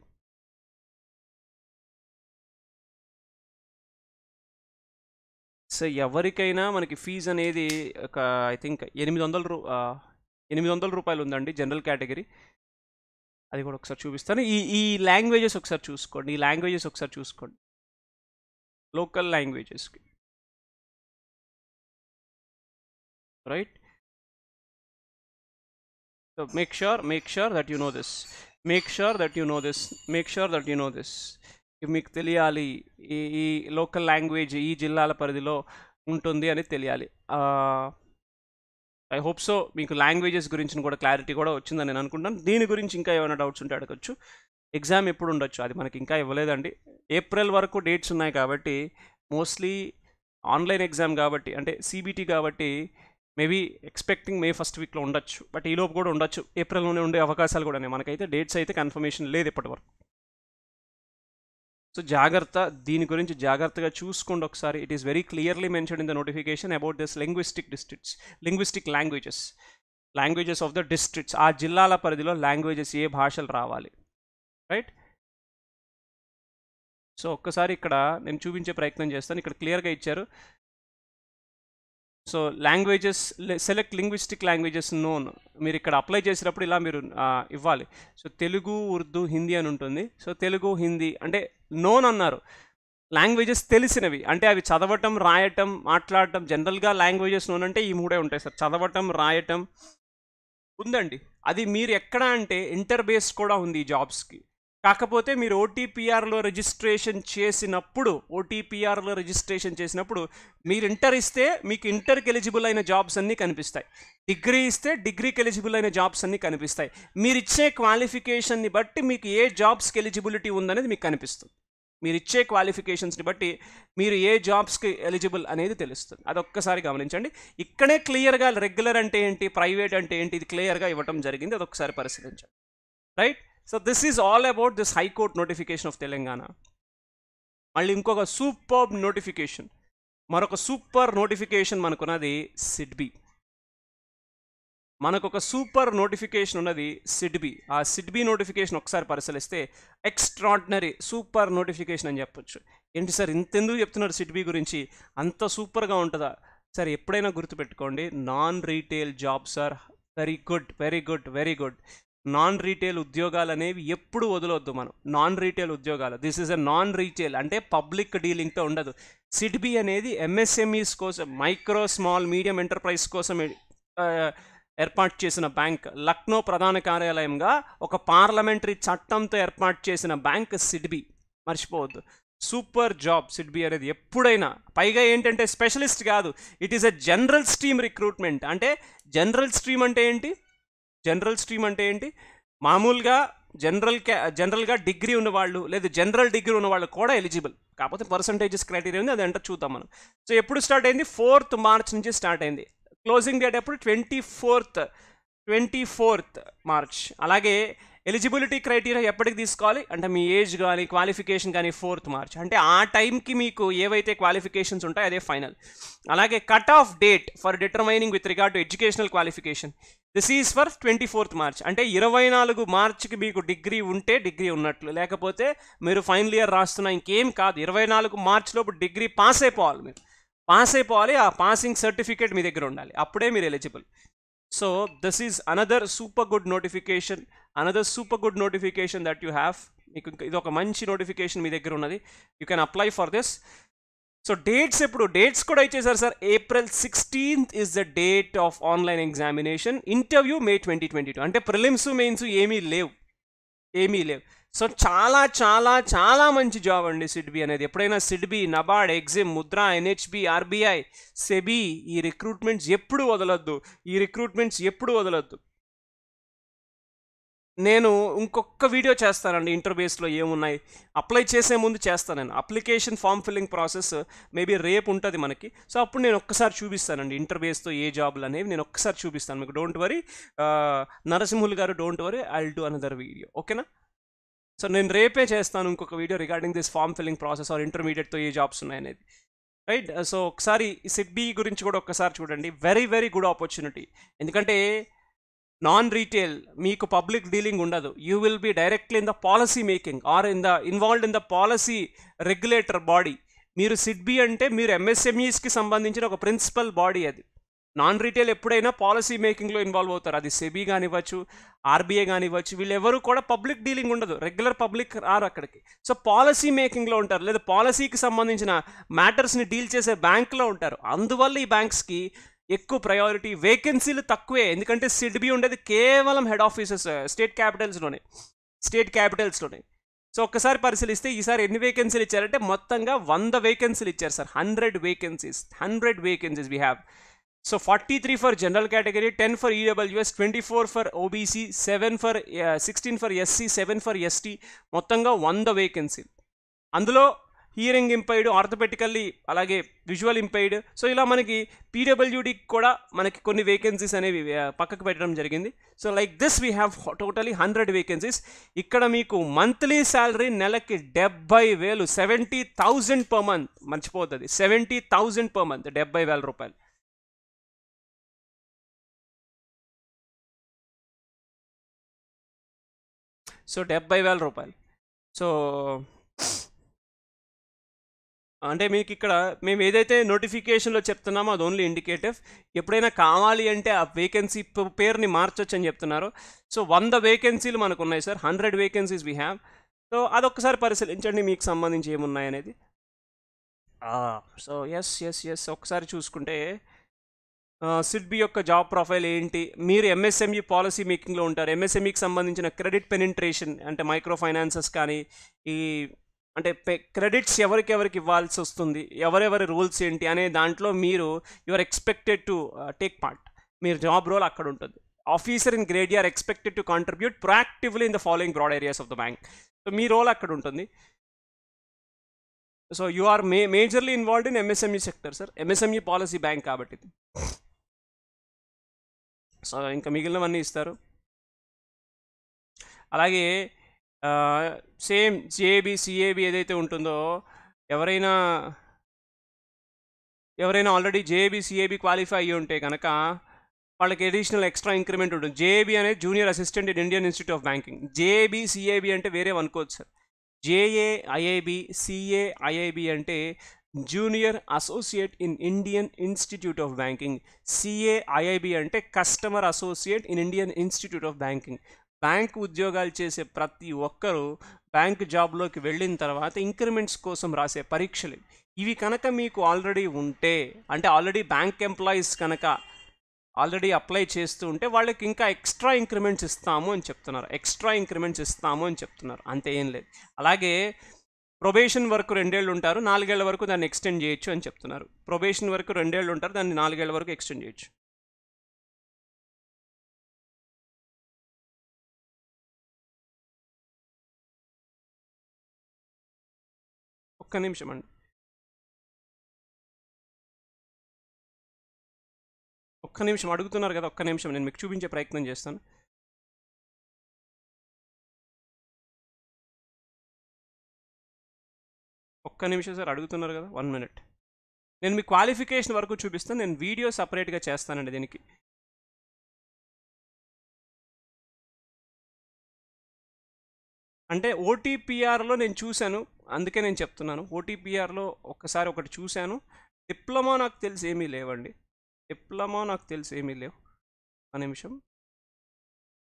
So ఎవరికైనా మనకి ఫీజు అనేది ఒక ఐ థింక్ ఎనిమిది వందల రూ ఎనిమిది వందల రూపాయలు ఉందండి జనరల్ కేటగిరీ. అది కూడా ఒకసారి చూపిస్తాను. ఈ ఈ లాంగ్వేజెస్ ఒకసారి చూసుకోండి. ఈ లాంగ్వేజెస్ ఒకసారి చూసుకోండి. Local లాంగ్వేజెస్కి. Right? So make sure make sure that you know this make sure that you know this make sure that you know this మీకు తెలియాలి ఈ ఈ లోకల్ లాంగ్వేజ్ ఈ జిల్లాల పరిధిలో ఉంటుంది అని తెలియాలి. ఐ హోప్ సో మీకు లాంగ్వేజెస్ గురించి కూడా క్లారిటీ కూడా వచ్చిందని నేను అనుకుంటాను దీని గురించి ఇంకా ఏమైనా డౌట్స్ ఉంటే అడగచ్చు. ఎగ్జామ్ ఎప్పుడు ఉండొచ్చు? అది మనకి ఇంకా ఇవ్వలేదండి. ఏప్రిల్ వరకు డేట్స్ ఉన్నాయి కాబట్టి మోస్ట్లీ ఆన్లైన్ ఎగ్జామ్ కాబట్టి అంటే సిబిటీ కాబట్టి మేబీ ఎక్స్పెక్టింగ్ మే ఫస్ట్ వీక్లో ఉండొచ్చు. బట్ ఈ లోపు కూడా ఉండొచ్చు. ఏప్రిల్లోనే ఉండే అవకాశాలు కూడా ఉన్నాయి. మనకైతే డేట్స్ అయితే కన్ఫర్మేషన్ లేదు ఇప్పటివరకు. సో జాగ్రత్త దీని గురించి జాగ్రత్తగా చూసుకోండి ఒకసారి. It is very clearly mention in the notification about this linguistic districts linguistic languages languages of the districts ఆ జిల్లాల పరిధిలో లాంగ్వేజెస్ ఏ భాషలు రావాలి? రైట్ సో ఒక్కసారి ఇక్కడ నేను చూపించే ప్రయత్నం చేస్తాను. ఇక్కడ క్లియర్గా ఇచ్చారు. So languages select linguistic languages known. మీరు ఇక్కడ అప్లై చేసినప్పుడు ఇలా మీరు ఇవ్వాలి. సో తెలుగు ఉర్దూ హిందీ అని ఉంటుంది. సో తెలుగు హిందీ అంటే నోన్ అన్నారు. లాంగ్వేజెస్ తెలిసినవి. అంటే అవి చదవటం రాయటం మాట్లాడటం జనరల్గా లాంగ్వేజెస్ నోన్ అంటే ఈ మూడే ఉంటాయి సార్. చదవటం రాయటం ఉందండి. అది మీరు ఎక్కడ అంటే ఇంటర్ బేస్ కూడా ఉంది ఈ జాబ్స్కి. కాకపోతే మీరు ఓటీపీఆర్లో రిజిస్ట్రేషన్ చేసినప్పుడు ఓటీపీఆర్లో రిజిస్ట్రేషన్ చేసినప్పుడు మీరు ఇంటర్ ఇస్తే మీకు ఇంటర్కి ఎలిజిబుల్ అయిన జాబ్స్ అన్నీ కనిపిస్తాయి. డిగ్రీ ఇస్తే డిగ్రీకి ఎలిజిబుల్ అయిన జాబ్స్ అన్నీ కనిపిస్తాయి. మీరు ఇచ్చే క్వాలిఫికేషన్ని బట్టి మీకు ఏ జాబ్స్కి ఎలిజిబిలిటీ ఉందనేది మీకు కనిపిస్తుంది. మీరు ఇచ్చే క్వాలిఫికేషన్స్ని బట్టి మీరు ఏ జాబ్స్కి ఎలిజిబుల్ అనేది తెలుస్తుంది. అది ఒక్కసారి గమనించండి. ఇక్కడే క్లియర్గా రెగ్యులర్ అంటే ఏంటి? ప్రైవేట్ అంటే ఏంటి? ఇది క్లియర్గా ఇవ్వటం జరిగింది. అది ఒకసారి పరిశీలించండి. Right? So this is all about this high court notification of Telangana మళ్ళీ ఇంకొక సూపర్ నోటిఫికేషన్ మరొక సూపర్ నోటిఫికేషన్ మనకున్నది సిడ్బి మనకు ఒక సూపర్ నోటిఫికేషన్ ఉన్నది సిడ్బి ఆ సిడ్బి నోటిఫికేషన్ ఒకసారి పరిశీలిస్తే ఎక్స్ట్రాడినరీ సూపర్ నోటిఫికేషన్ అని చెప్పొచ్చు. ఏంటి సార్ ఇంతెందుకు చెప్తున్నారు సిడ్బి గురించి? అంత సూపర్గా ఉంటుందా? సార్ ఎప్పుడైనా గుర్తుపెట్టుకోండి. Non retail jobs are very good very good very good non retail ఉద్యోగాలు అనేవి ఎప్పుడు వదలొద్దు మనం. నాన్ రీటైల్ ఉద్యోగాలు. This is a non retail అంటే పబ్లిక్ డీలింగ్తో ఉండదు. సిడ్బి అనేది ఎంఎస్ఎంఈస్ కోసం మైక్రో స్మాల్ మీడియం ఎంటర్ప్రైజ్ కోసం ఏర్పాటు చేసిన బ్యాంక్. లక్నో ప్రధాన కార్యాలయంగా ఒక పార్లమెంటరీ చట్టంతో ఏర్పాటు చేసిన బ్యాంక్ సిడ్బి. మర్చిపోవద్దు. సూపర్ జాబ్ సిడ్బి అనేది ఎప్పుడైనా. పైగా ఏంటంటే స్పెషలిస్ట్ కాదు. It is a general stream recruitment అంటే జనరల్ స్ట్రీమ్ అంటే ఏంటి? జనరల్ స్ట్రీమ్ అంటే ఏంటి? మామూలుగా జనరల్ జనరల్గా డిగ్రీ ఉన్నవాళ్ళు లేదా జనరల్ డిగ్రీ ఉన్నవాళ్ళు కూడా ఎలిజిబుల్. కాకపోతే పర్సంటేజెస్ క్రైటీరియా ఉంది అది అంటే చూద్దాం మనం. సో ఎప్పుడు స్టార్ట్ అయింది? ఫోర్త్ మార్చ్ నుంచి స్టార్ట్ అయింది. క్లోజింగ్ డేట్ ఎప్పుడు? Twenty fourth twenty fourth March. అలాగే ఎలిజిబిలిటీ క్రైటీరియా ఎప్పటికి తీసుకోవాలి? అంటే మీ ఏజ్ కానీ క్వాలిఫికేషన్ కానీ ఫోర్త్ మార్చ్. అంటే ఆ టైంకి మీకు ఏవైతే క్వాలిఫికేషన్స్ ఉంటాయో అదే ఫైనల్. అలాగే cut off date for determining with regard to educational qualification. This is for twenty fourth March. అంటే ఇరవై నాలుగు మార్చ్కి మీకు డిగ్రీ ఉంటే డిగ్రీ ఉన్నట్లు. లేకపోతే మీరు ఫైనల్ ఇయర్ రాస్తున్న ఇంకేం కాదు. ఇరవై నాలుగు మార్చ్ లోపు డిగ్రీ పాస్ అయిపోవాలి మీరు. పాస్ అయిపోవాలి ఆ పాసింగ్ సర్టిఫికేట్ మీ దగ్గర ఉండాలి. అప్పుడే మీరు eligible. So this is another super good notification another super good notification that you have మీకు ఇది ఒక మంచి నోటిఫికేషన్ మీ దగ్గర ఉన్నది. You can apply for this so dates ఎప్పుడు? డేట్స్ కూడా ఇచ్చేసారు sir. April sixteenth is the date of online examination interview May twenty twenty two అంటే ప్రిలిమ్స్ మెయిన్స్ ఏమీ లేవు. ఏమీ లేవు. సో చాలా చాలా చాలా మంచి జాబ్ అండి సిడ్బి అనేది. ఎప్పుడైనా SIDBI NABARD EXIM Mudra NHB RBI SEBI ఈ రిక్రూట్మెంట్స్ ఎప్పుడు వదలొద్దు. ఈ రిక్రూట్మెంట్స్ ఎప్పుడు వదలొద్దు. నేను ఇంకొక వీడియో చేస్తానండి ఇంటర్బేస్లో ఏమున్నాయి. అప్లై చేసే ముందు చేస్తాను నేను. Application form filling process maybe రేపు ఉంటుంది మనకి. సో అప్పుడు నేను ఒక్కసారి చూపిస్తానండి ఇంటర్బేస్తో ఏ జాబులు అనేవి. నేను ఒక్కసారి చూపిస్తాను. మీకు డోంట్ వరీ. నరసింహులు గారు don't worry. I do another video. ఓకేనా? సో నేను రేపే చేస్తాను ఇంకొక video regarding this form filling process or ఇంటర్మీడియట్తో ఏ జాబ్స్ ఉన్నాయనేది. రైట్? సో ఒకసారి సిడ్బీ గురించి కూడా ఒకసారి చూడండి. Very very good opportunity. ఎందుకంటే నాన్ రీటైల్ మీకు పబ్లిక్ డీలింగ్ ఉండదు. You will be directly in the policy making or in the involved in the policy regulator body. మీరు సిడ్బీ అంటే మీరు ఎంఎస్ఎంఈస్కి సంబంధించిన ఒక ప్రిన్సిపల్ బాడీ అది. నాన్ రీటైల్ ఎప్పుడైనా పాలసీ మేకింగ్లో ఇన్వాల్వ్ అవుతారు. అది సెబీ కానివ్వచ్చు ఆర్బీఐ కానివ్వచ్చు వీళ్ళు ఎవరు కూడా పబ్లిక్ డీలింగ్ ఉండదు. రెగ్యులర్ పబ్లిక్ రారు అక్కడికి. సో పాలసీ మేకింగ్లో ఉంటారు. లేదా పాలసీకి సంబంధించిన మ్యాటర్స్ని డీల్ చేసే బ్యాంక్లో ఉంటారు. అందువల్ల ఈ బ్యాంక్స్కి ఎక్కువ ప్రయారిటీ వేకెన్సీలు తక్కువే. ఎందుకంటే సిడ్బి ఉండేది కేవలం హెడ్ ఆఫీసెస్ స్టేట్ క్యాపిటల్స్లోనే స్టేట్ క్యాపిటల్స్లోనే సో ఒక్కసారి పరిశీలిస్తే ఈసారి ఎన్ని వేకెన్సీలు ఇచ్చారంటే మొత్తంగా వంద వేకెన్సీలు ఇచ్చారు sir. Hundred vacancies hundred vacancies we have so forty three for general category ten for EWS twenty four for OBC seven for sixteen for SC seven for ST మొత్తంగా వంద వేకెన్సీ అందులో హియరింగ్ ఇంపైర్డ్ ఆర్థోపెటికల్లీ అలాగే visual impaired so ఇలా మనకి పీడబ్ల్యూడికి కూడా మనకి కొన్ని vacancies అనేవి uh, పక్కకు పెట్టడం జరిగింది. So like this we have totally hundred vacancies ఇక్కడ మీకు మంత్లీ శాలరీ నెలకి డెబ్బై వేలు సెవెంటీ థౌజండ్ పర్ మంత్ మర్చిపోతుంది సెవెంటీ థౌజండ్ పర్ మంత్ డెబ్బై వేల రూపాయలు. సో డెబ్బై వేల రూపాయలు. సో అంటే మీకు ఇక్కడ మేము ఏదైతే నోటిఫికేషన్లో చెప్తున్నామో అది ఓన్లీ ఇండికేటివ్. ఎప్పుడైనా కావాలి అంటే ఆ వేకెన్సీ పేరుని మార్చొచ్చు అని చెప్తున్నారు. సో వంద వేకెన్సీలు మనకు ఉన్నాయి sir. Hundred vacancies we have. So అదొక్కసారి పరిశీలించండి మీకు సంబంధించి ఏమున్నాయనేది సో ఎస్ ఎస్ ఎస్. ఒకసారి చూసుకుంటే సిడ్బి యొక్క జాబ్ ప్రొఫైల్ ఏంటి? మీరు ఎంఎస్ఎంఈ పాలసీ మేకింగ్లో ఉంటారు. ఎంఎస్ఎంఈకి సంబంధించిన క్రెడిట్ పెనిట్రేషన్ అంటే మైక్రో ఫైనాన్సెస్ కానీ ఈ అంటే క్రెడిట్స్ ఎవరికెవరికి ఇవ్వాల్సి వస్తుంది? ఎవరెవరి రూల్స్ ఏంటి? అనే దాంట్లో మీరు you are expected to take part మీరు జాబ్ రోల్ అక్కడ ఉంటుంది. Officer in grade are expected to contribute proactively in the following broad areas of the bank so me role అక్కడ ఉంటుంది. So you are may majorly involved in MSME sector sir MSME policy bank కాబట్టి. ఇంకా మిగిలినవన్నీ ఇస్తారు. అలాగే same JB CAB ఏదైతే ఉంటుందో ఎవరైనా ఎవరైనా ఆల్రెడీ జేబీ సిఏబి క్వాలిఫై అయ్యి ఉంటే కనుక వాళ్ళకి అడిషనల్ ఎక్స్ట్రా ఇంక్రిమెంట్ ఉంటుంది. జేబీ అనేది junior assistant in Indian institute of banking. JB CAB అంటే వేరే అనుకోవచ్చు సార్. జేఏఐఐబి సిఏఐఐబి ఐఐబి అంటే junior associate in Indian institute of banking CAIIB అంటే customer associate in Indian institute of banking. Bank ఉద్యోగాలు చేసే ప్రతి ఒక్కరూ బ్యాంక్ జాబ్లోకి వెళ్ళిన తర్వాత ఇంక్రిమెంట్స్ కోసం రాసే పరీక్షలు. ఇవి కనుక మీకు ఆల్రెడీ ఉంటే అంటే ఆల్రెడీ బ్యాంక్ ఎంప్లాయీస్ కనుక ఆల్రెడీ అప్లై చేస్తూ ఉంటే వాళ్ళకి ఇంకా ఎక్స్ట్రా ఇంక్రిమెంట్స్ ఇస్తాము అని చెప్తున్నారు. ఎక్స్ట్రా ఇంక్రిమెంట్స్ ఇస్తాము అని చెప్తున్నారు. అంతే ఏం లేదు. అలాగే ప్రొబేషన్ వరకు రెండేళ్ళు ఉంటారు నాలుగేళ్ళ వరకు దాన్ని ఎక్స్టెండ్ చేయొచ్చు అని చెప్తున్నారు. ప్రొబేషన్ వరకు రెండేళ్ళు ఉంటారు దాన్ని నాలుగేళ్ళ వరకు ఎక్స్టెండ్ చేయొచ్చు. ఒక్క నిమిషం అండి. ఒక్క నిమిషం అడుగుతున్నారు కదా ఒక్క నిమిషం నేను మీకు చూపించే ప్రయత్నం చేస్తాను. ఒక్క నిమిషం సార్ అడుగుతున్నారు కదా వన్ మినిట్ నేను మీ క్వాలిఫికేషన్ వరకు చూపిస్తాను నేను వీడియో సపరేట్గా చేస్తానండి దీనికి. అంటే ఓటీపీఆర్లో నేను చూశాను అందుకే నేను చెప్తున్నాను. ఓటీపీఆర్లో ఒక్కసారి ఒకటి చూశాను. డిప్లొమా నాకు తెలిసి ఏమీ లేవండి. డిప్లొమా నాకు తెలిసి ఏమీ లేవు. ఒక నిమిషం.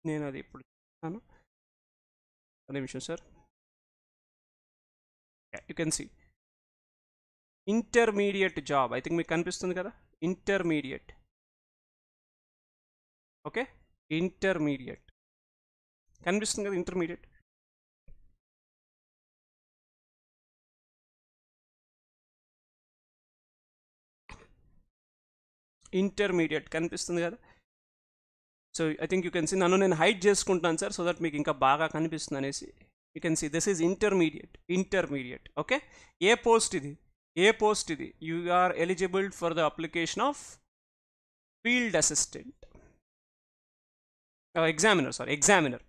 నేను అది ఇప్పుడు చూస్తాను. ఒక నిమిషం sir. You can see intermediate job. I think మీకు కనిపిస్తుంది కదా? ఇంటర్మీడియట్. ఓకే? ఇంటర్మీడియట్. కనిపిస్తుంది కదా ఇంటర్మీడియట్? ఇంటర్మీడియట్. కనిపిస్తుంది కదా? So I think you can see నన్ను నేను హైట్ చేసుకుంటాను సార్ సో దట్ మీకు ఇంకా బాగా కనిపిస్తుంది అనేసి. You can see this is intermediate. Intermediate. Okay? A post ఇది? ఏ పోస్ట్ ఇది? You are eligible for the application of field assistant examiner sorry examiner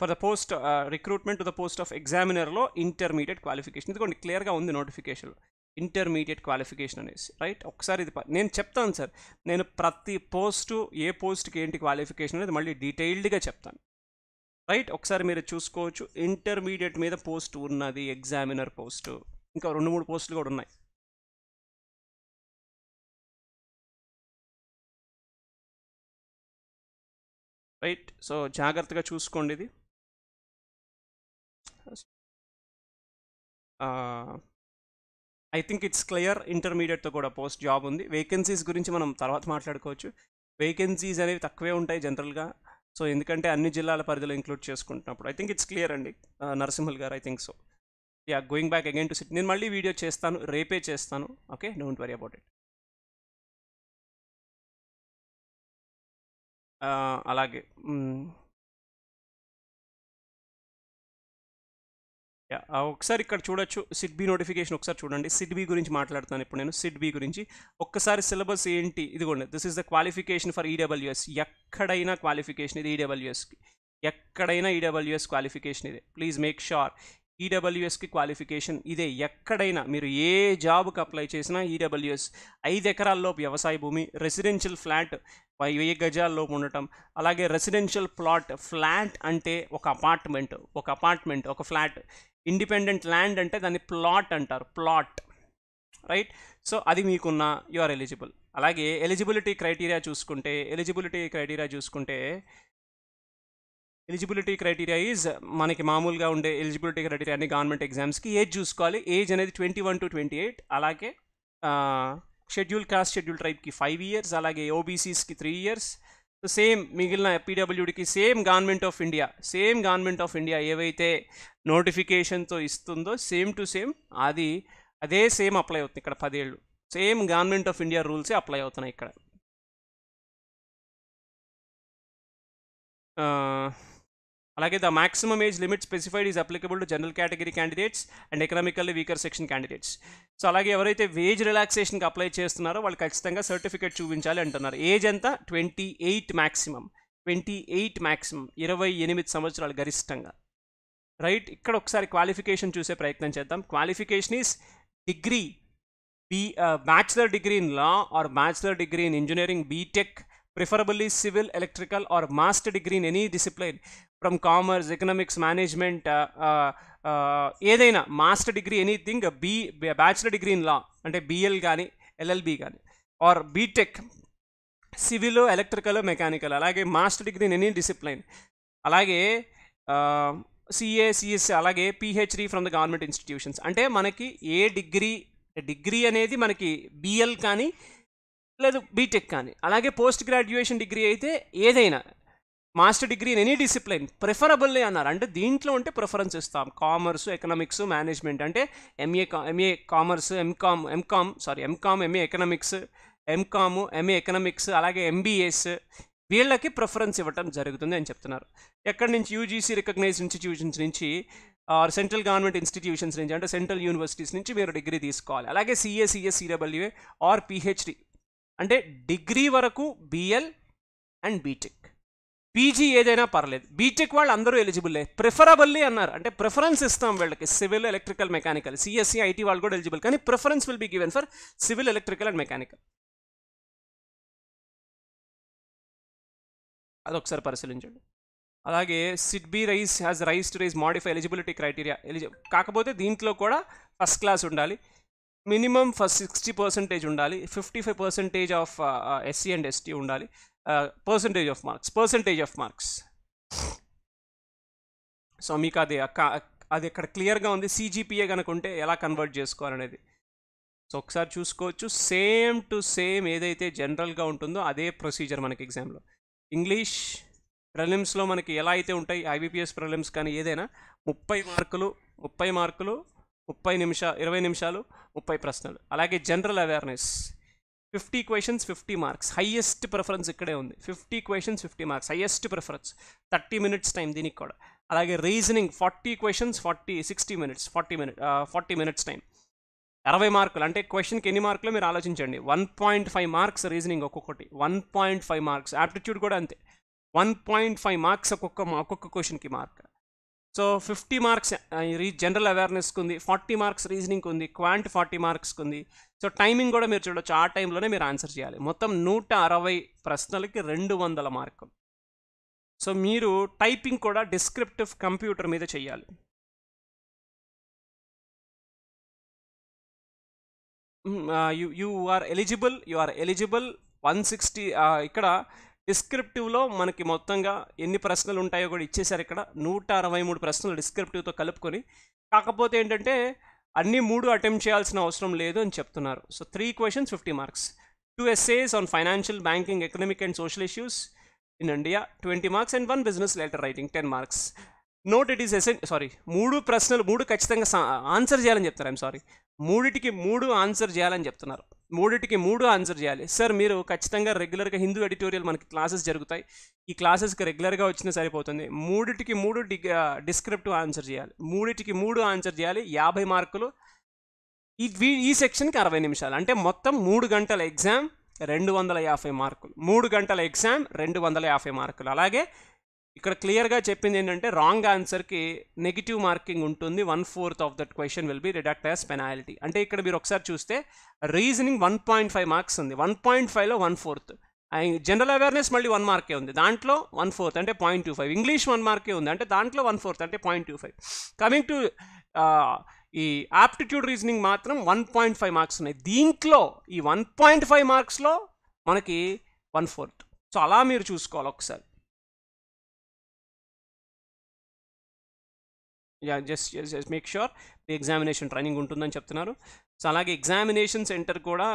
for the post recruitment to the post of ఎగ్జామినర్లో intermediate qualification ఇదిగోండి క్లియర్గా ఉంది నోటిఫికేషన్లో intermediate qualification అనేసి right ఒకసారి ఇది నేను చెప్తాను సార్. నేను ప్రతి పోస్టు ఏ పోస్ట్కి ఏంటి క్వాలిఫికేషన్ అనేది మళ్ళీ డీటెయిల్డ్గా చెప్తాను. రైట్ ఒకసారి మీరు చూసుకోవచ్చు. ఇంటర్మీడియట్ మీద పోస్ట్ ఉన్నది ఎగ్జామినర్ పోస్టు. ఇంకా రెండు మూడు పోస్టులు కూడా ఉన్నాయి. రైట్ సో జాగ్రత్తగా చూసుకోండి ఇది. ఐ థింక్ ఇట్స్ క్లియర్ ఇంటర్మీడియట్తో కూడా పోస్ట్ జాబ్ ఉంది. వేకెన్సీస్ గురించి మనం తర్వాత మాట్లాడుకోవచ్చు. వేకెన్సీస్ అనేవి తక్కువే ఉంటాయి జనరల్గా. సో ఎందుకంటే అన్ని జిల్లాల పరిధిలో ఇంక్లూడ్ చేసుకుంటున్నప్పుడు. ఐ థింక్ ఇట్స్ క్లియర్ అండి. నరసింహల్ గారు I think so. Yeah going back again to sit నేను మళ్ళీ వీడియో చేస్తాను రేపే చేస్తాను. Okay don't worry about it అలాగే mm. యా ఒకసారి ఇక్కడ చూడొచ్చు. సిడ్బీ నోటిఫికేషన్ ఒకసారి చూడండి. సిడ్బీ గురించి మాట్లాడుతాను ఇప్పుడు నేను. సిడ్బీ గురించి. ఒక్కసారి సిలబస్ ఏంటి? ఇదిగోండి this is the qualification for EWS ఎక్కడైనా క్వాలిఫికేషన్ ఇది ఈడబ్ల్యూఎస్కి ఎక్కడైనా ఈడబ్ల్యూఎస్ క్వాలిఫికేషన్ ఇదే. ప్లీజ్ మేక్ షూర్ ఈడబ్ల్యూఎస్కి క్వాలిఫికేషన్ ఇదే ఎక్కడైనా మీరు ఏ జాబ్కి అప్లై చేసినా ఈడబ్ల్యూఎస్ ఐదు ఎకరాల్లోపు వ్యవసాయ భూమి రెసిడెన్షియల్ ఫ్లాట్ వెయ్యి గజాల్లోపు ఉండటం అలాగే రెసిడెన్షియల్ ప్లాట్ ఫ్లాట్ అంటే ఒక అపార్ట్మెంట్ ఒక అపార్ట్మెంట్ ఒక ఫ్లాట్ ఇండిపెండెంట్ ల్యాండ్ అంటే దాన్ని ప్లాట్ అంటారు ప్లాట్ రైట్ సో అది మీకున్న యు ఆర్ ఎలిజిబుల్ అలాగే ఎలిజిబిలిటీ క్రైటీరియా చూసుకుంటే ఎలిజిబిలిటీ క్రైటీరియా చూసుకుంటే ఎలిజిబిలిటీ క్రైటీరియా ఈజ్ మనకి మామూలుగా ఉండే ఎలిజిబిలిటీ క్రైటీరియా అన్ని గవర్నమెంట్ ఎగ్జామ్స్కి ఏజ్ చూసుకోవాలి. ఏజ్ అనేది twenty one to twenty eight అలాగే షెడ్యూల్ కాస్ట్ షెడ్యూల్ ట్రైబ్కి ఫైవ్ ఇయర్స్ అలాగే ఓబీసీస్కి త్రీ ఇయర్స్ సేమ్ మిగిలిన పీడబ్ల్యూడికి same government of India same government of India ఏవైతే నోటిఫికేషన్తో ఇస్తుందో సేమ్ టు సేమ్ అది అదే సేమ్ అప్లై అవుతుంది ఇక్కడ పదేళ్ళు. సేమ్ గవర్నమెంట్ ఆఫ్ ఇండియా రూల్సే అప్లై అవుతున్నాయి ఇక్కడ. అలాగే the maximum age limit specified is applicable to general category candidates and economically weaker section candidates. So అలాగే ఎవరైతే వేజ్ రిలాక్సేషన్కి అప్లై చేస్తున్నారో వాళ్ళు ఖచ్చితంగా సర్టిఫికేట్ చూపించాలి అంటున్నారు. ఏజ్ ఎంత? Twenty eight maximum twenty eight maximum ఇరవై ఎనిమిది సంవత్సరాలు గరిష్టంగా. రైట్? ఇక్కడ ఒకసారి క్వాలిఫికేషన్ చూసే ప్రయత్నం చేద్దాం. Qualification is degree. B bachelor degree in law or bachelor degree in engineering BTech preferably civil electrical or master degree in any discipline. From commerce economics management ఏదైనా master degree anything B bachelor degree in law అంటే BL కానీ LLB కానీ or BTech civil electrical mechanical అలాగే master degree in any discipline. అలాగే CA CS అలాగే PhD from the government institutions. అంటే మనకి ఏ degree degree అనేది మనకి బిఎల్ కానీ లేదు బీటెక్ కానీ అలాగే పోస్ట్ గ్రాడ్యుయేషన్ డిగ్రీ అయితే ఏదైనా master degree in any discipline preferably అన్నారు. అంటే దీంట్లో ఉంటే ప్రిఫరెన్స్ ఇస్తాం. కామర్స్ ఎకనామిక్స్ మేనేజ్మెంట్ అంటే MA MA commerce MCom MCom sorry MCom MA economics MCom MA economics అలాగే ఎంబీఎస్ వీళ్ళకి ప్రిఫరెన్స్ ఇవ్వటం జరుగుతుంది అని చెప్తున్నారు. ఎక్కడి నుంచి? యూజీసీ రికగ్నైజ్డ్ ఇన్స్టిట్యూషన్స్ నుంచి ఆర్ సెంట్రల్ గవర్నమెంట్ ఇన్స్టిట్యూషన్స్ నుంచి అంటే సెంట్రల్ యూనివర్సిటీస్ నుంచి మీరు డిగ్రీ తీసుకోవాలి. అలాగే CA CS CWA or PhD అంటే డిగ్రీ వరకు బిఎల్ అండ్ బీటెక్ పీజీ ఏదైనా పర్లేదు. బీటెక్ వాళ్ళు అందరూ ఎలిజిబుల్లే ప్రిఫరబుల్లీ అన్నారు. అంటే ప్రిఫరెన్స్ ఇస్తాం వీళ్ళకి. Civil electrical mechanical CSC IT వాళ్ళు కూడా ఎలిజిబుల్ కానీ preference will be given for civil electrical and mechanical అదొకసారి పరిశీలించండి. అలాగే SIDBI rights has rights to rights modify eligibility criteria ఎలిజి కాకపోతే దీంట్లో కూడా ఫస్ట్ క్లాస్ ఉండాలి. మినిమం ఫస్ట్ సిక్స్టీ పర్సెంటేజ్ ఉండాలి. Fifty five percentage of SC and ST ఉండాలి. Percentage of marks percentage of marks so మీకు అది అది ఇక్కడ క్లియర్గా ఉంది సీజీపీఏ కనుక ఉంటే ఎలా కన్వర్ట్ చేసుకోవాలనేది. సో ఒకసారి చూసుకోవచ్చు సేమ్ టు సేమ్ ఏదైతే జనరల్గా ఉంటుందో అదే ప్రొసీజర్ మనకి ఎగ్జామ్లో ఇంగ్లీష్ ప్రిలిమ్స్లో మనకి ఎలా అయితే ఉంటాయి ఐబీపీఎస్ ప్రిలిమ్స్ కానీ ఏదైనా ముప్పై మార్కులు ముప్పై మార్కులు ముప్పై నిమిషాలు ఇరవై నిమిషాలు ముప్పై ప్రశ్నలు. అలాగే general awareness fifty questions fifty marks. Highest preference ఇక్కడే ఉంది. Fifty questions fifty marks. Highest preference. Thirty minutes time దీనికి కూడా. అలాగే reasoning forty questions forty sixty minutes forty minute forty minutes time. అరవై మార్కులు. అంటే క్వశ్చన్కి ఎన్ని మార్కులు మీరు ఆలోచించండి. One point five marks reasoning ఒక్కొక్కటి. One point five marks. Aptitude కూడా అంతే. వన్ పాయింట్ ఫైవ్ మార్క్స్ ఒక్కొక్క ఒక్కొక్క క్వశ్చన్కి mark. So fifty marks general అవేర్నెస్కి ఉంది. ఫార్టీ మార్క్స్ రీజనింగ్కి ఉంది. క్వాంట్ ఫార్టీ మార్క్స్కి ఉంది. సో టైమింగ్ కూడా మీరు చూడొచ్చు. ఆ టైంలోనే మీరు ఆన్సర్ చేయాలి. మొత్తం నూట అరవై ప్రశ్నలకి రెండు వందల మార్కులు. సో మీరు టైపింగ్ కూడా డిస్క్రిప్టివ్ కంప్యూటర్ మీద చేయాలి you are eligible you are eligible one sixty ఇక్కడ డిస్క్రిప్టివ్లో మనకి మొత్తంగా ఎన్ని ప్రశ్నలు ఉంటాయో కూడా ఇచ్చేసారు ఇక్కడ. నూట అరవై మూడు ప్రశ్నలు డిస్క్రిప్టివ్తో కలుపుకొని. కాకపోతే ఏంటంటే అన్ని మూడు అటెంప్ట్ చేయాల్సిన అవసరం లేదు అని చెప్తున్నారు. So three questions fifty marks two essays on financial banking economic and social issues in India twenty marks and one business letter writing ten marks note it is ఎసెన్ sorry మూడు ప్రశ్నలు మూడు ఖచ్చితంగా ఆన్సర్ చేయాలని చెప్తారు ఐమ్ సారీ మూడిటికి మూడు answer చేయాలని చెప్తున్నారు. మూడిటికి మూడు ఆన్సర్ చేయాలి. సార్ మీరు ఖచ్చితంగా రెగ్యులర్గా హిందూ ఎడిటోరియల్ మనకి క్లాసెస్ జరుగుతాయి. ఈ క్లాసెస్కి రెగ్యులర్గా వచ్చినా సరిపోతుంది. మూడిటికి మూడు డి డిస్క్రిప్టివ్ ఆన్సర్ చేయాలి. మూడిటికి మూడు ఆన్సర్ చేయాలి. యాభై మార్కులు. ఈ ఈ సెక్షన్కి అరవై నిమిషాలు. అంటే మొత్తం మూడు గంటల ఎగ్జామ్ రెండు వందల యాభై మార్కులు. మూడు గంటల ఎగ్జామ్ రెండు వందల యాభై మార్కులు. అలాగే ఇక్కడ క్లియర్గా చెప్పింది ఏంటంటే రాంగ్ ఆన్సర్కి నెగిటివ్ మార్కింగ్ ఉంటుంది. One fourth of that question will be deducted as penalty అంటే ఇక్కడ మీరు ఒకసారి చూస్తే reasoning one point five marks ఉంది. వన్ పాయింట్ ఫైవ్లో వన్ ఫోర్త్ జనరల్ అవేర్నెస్ మళ్ళీ వన్ మార్కే ఉంది. దాంట్లో వన్ ఫోర్త్ అంటే point two five English one మార్కే ఉంది. అంటే దాంట్లో వన్ ఫోర్త్ అంటే point two five coming to ఈ ఆప్టిట్యూడ్ రీజనింగ్ మాత్రం వన్ పాయింట్ ఫైవ్ మార్క్స్ ఉన్నాయి. దీంట్లో ఈ వన్ పాయింట్ ఫైవ్ మార్క్స్లో మనకి వన్ ఫోర్త్ సో అలా మీరు చూసుకోవాలి ఒకసారి. జస్ట్ జస్ట్ మేక్ ష్యూర్ మీ ఎగ్జామినేషన్ ట్రైనింగ్ ఉంటుందని చెప్తున్నారు. సో అలాగే ఎగ్జామినేషన్ సెంటర్ కూడా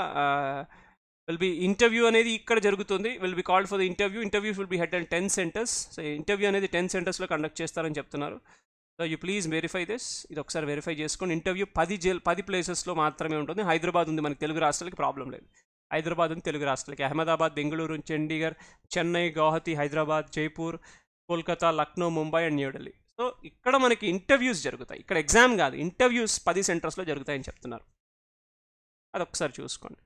విల్ బి ఇంటర్వ్యూ అనేది ఇక్కడ జరుగుతుంది. Will be called for the interview interview will be held and ten centres so interview అనేది టెన్ సెంటర్స్లో కండక్ట్ చేస్తారని చెప్తున్నారు. So you please verify this ఇది ఒకసారి వెరిఫై చేసుకోండి. ఇంటర్వ్యూ పది జెల్ పది ప్లేసెస్లో మాత్రమే ఉంటుంది. హైదరాబాద్ ఉంది మనకి. తెలుగు రాష్ట్రాలకి ప్రాబ్లం లేదు. హైదరాబాద్ ఉంది తెలుగు రాష్ట్రాలకి. అహ్మదాబాద్ బెంగళూరు చండీగఢ్ చెన్నై గౌహతి హైదరాబాద్ జైపూర్ కోల్కతా లక్నో ముంబై అండ్ న్యూఢిల్లీ సో ఇక్కడ మనకి ఇంటర్వ్యూస్ జరుగుతాయి. ఇక్కడ ఎగ్జామ్ కాదు ఇంటర్వ్యూస్ పది సెంటర్స్లో జరుగుతాయని చెప్తున్నారు. అదొకసారి చూసుకోండి.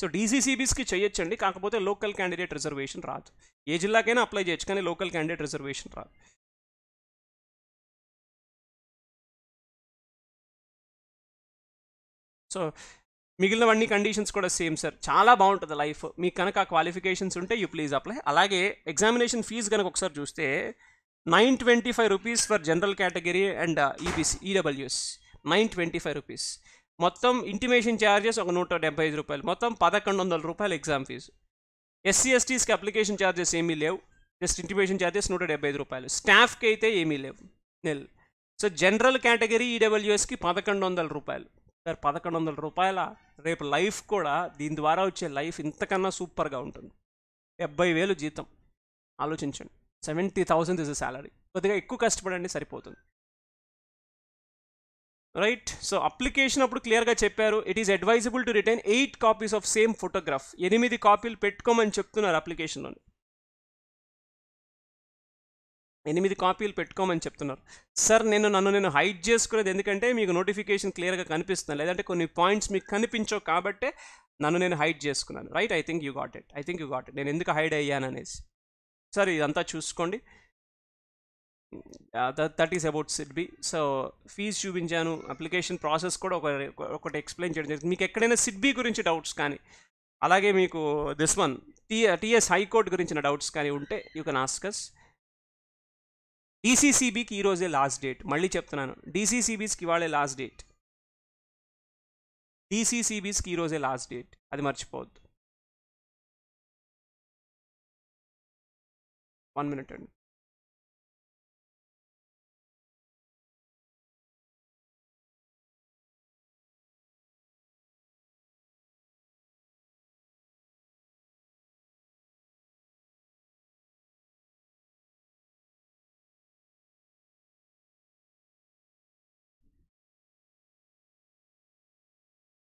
సో డీసీసీబీస్కి చేయొచ్చండి కాకపోతే లోకల్ క్యాండిడేట్ రిజర్వేషన్ రాదు. ఏ జిల్లాకైనా అప్లై చేయొచ్చు కానీ లోకల్ క్యాండిడేట్ రిజర్వేషన్ రాదు. సో మిగిలినవన్నీ కండిషన్స్ కూడా సేమ్ సార్. చాలా బాగుంటుంది లైఫ్. మీకు కనుక ఆ క్వాలిఫికేషన్స్ ఉంటే యూ ప్లీజ్ అప్లై. అలాగే ఎగ్జామినేషన్ ఫీజు కనుక ఒకసారి చూస్తే nine twenty five rupees for general category and uh, EBC EWS nine twenty five rupees. మొత్తం ఇంటిమేషన్ ఛార్జెస్ ఒక నూట డెబ్బై ఐదు రూపాయలు. మొత్తం పదకొండు వందల రూపాయలు ఎగ్జామ్ ఫీజు. ఎస్సీ ఎస్టీస్కి అప్లికేషన్ ఛార్జెస్ ఏమీ లేవు. జస్ట్ ఇంటిమేషన్ ఛార్జెస్ నూట డెబ్బై ఐదు రూపాయలు. స్టాఫ్కి అయితే ఏమీ లేవు. నెల్ సో జనరల్ కేటగిరీ ఈడబ్ల్యూఎస్కి పదకొండు వందల రూపాయలు. సార్ పదకొండు వందల రూపాయల రేపు లైఫ్ కూడా దీని ద్వారా వచ్చే లైఫ్ ఇంతకన్నా సూపర్గా ఉంటుంది. డెబ్బై వేలు జీతం. ఆలోచించండి. సెవెంటీ థౌసండ్ ఇస్ శాలరీ కొద్దిగా ఎక్కువ కష్టపడండి సరిపోతుంది. రైట్? సో అప్లికేషన్ అప్పుడు క్లియర్గా చెప్పారు. It is advisable to retain eight copies of same photograph ఎనిమిది కాపీలు పెట్టుకోమని చెప్తున్నారు అప్లికేషన్లో ఎనిమిది కాపీలు పెట్టుకోమని చెప్తున్నారు. సార్ నేను నన్ను నేను హైడ్ చేసుకునేది ఎందుకంటే మీకు నోటిఫికేషన్ క్లియర్గా కనిపిస్తుంది. లేదంటే కొన్ని పాయింట్స్ మీకు కనిపించవు కాబట్టే నన్ను నేను హైడ్ చేసుకున్నాను. Right? I think you got it I think you got it నేను ఎందుకు హైడ్ అయ్యాను అనేసి సార్ ఇదంతా చూసుకోండి. That is about SIDBI so fee చూపించాను అప్లికేషన్ ప్రాసెస్ కూడా ఒక ఒకటి ఎక్స్ప్లెయిన్ చేయడం జరిగింది. మీకు ఎక్కడైనా సిడ్బి గురించి డౌట్స్ కానీ అలాగే మీకు this one T TS high court గురించిన డౌట్స్ కానీ ఉంటే యూ కెన్ ఆస్కస్ డీసీసీబీకి ఈరోజే లాస్ట్ డేట్ మళ్ళీ చెప్తున్నాను డీసీసీబీస్కి ఇవాళే లాస్ట్ డేట్ డీసీసీబీస్కి ఈరోజే లాస్ట్ డేట్ అది మర్చిపోవద్దు. వన్ మినిట్ అండి.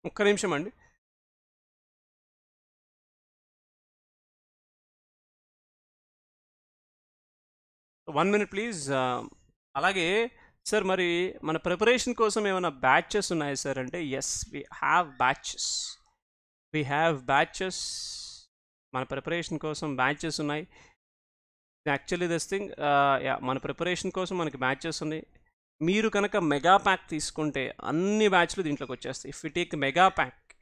ఒక్క నిమిషం అండి. One minute please. అలాగే సార్ మరి మన ప్రిపరేషన్ కోసం ఏమైనా బ్యాచెస్ ఉన్నాయా సార్? అంటే yes we have batches we have batches మన ప్రిపరేషన్ కోసం బ్యాచెస్ ఉన్నాయి. యాక్చువల్లీ దిస్ థింగ్ యా మన ప్రిపరేషన్ కోసం మనకి బ్యాచెస్ ఉన్నాయి. మీరు కనుక మెగా ప్యాక్ తీసుకుంటే అన్ని బ్యాచ్లు దీంట్లోకి వచ్చేస్తాయి. If you take mega pack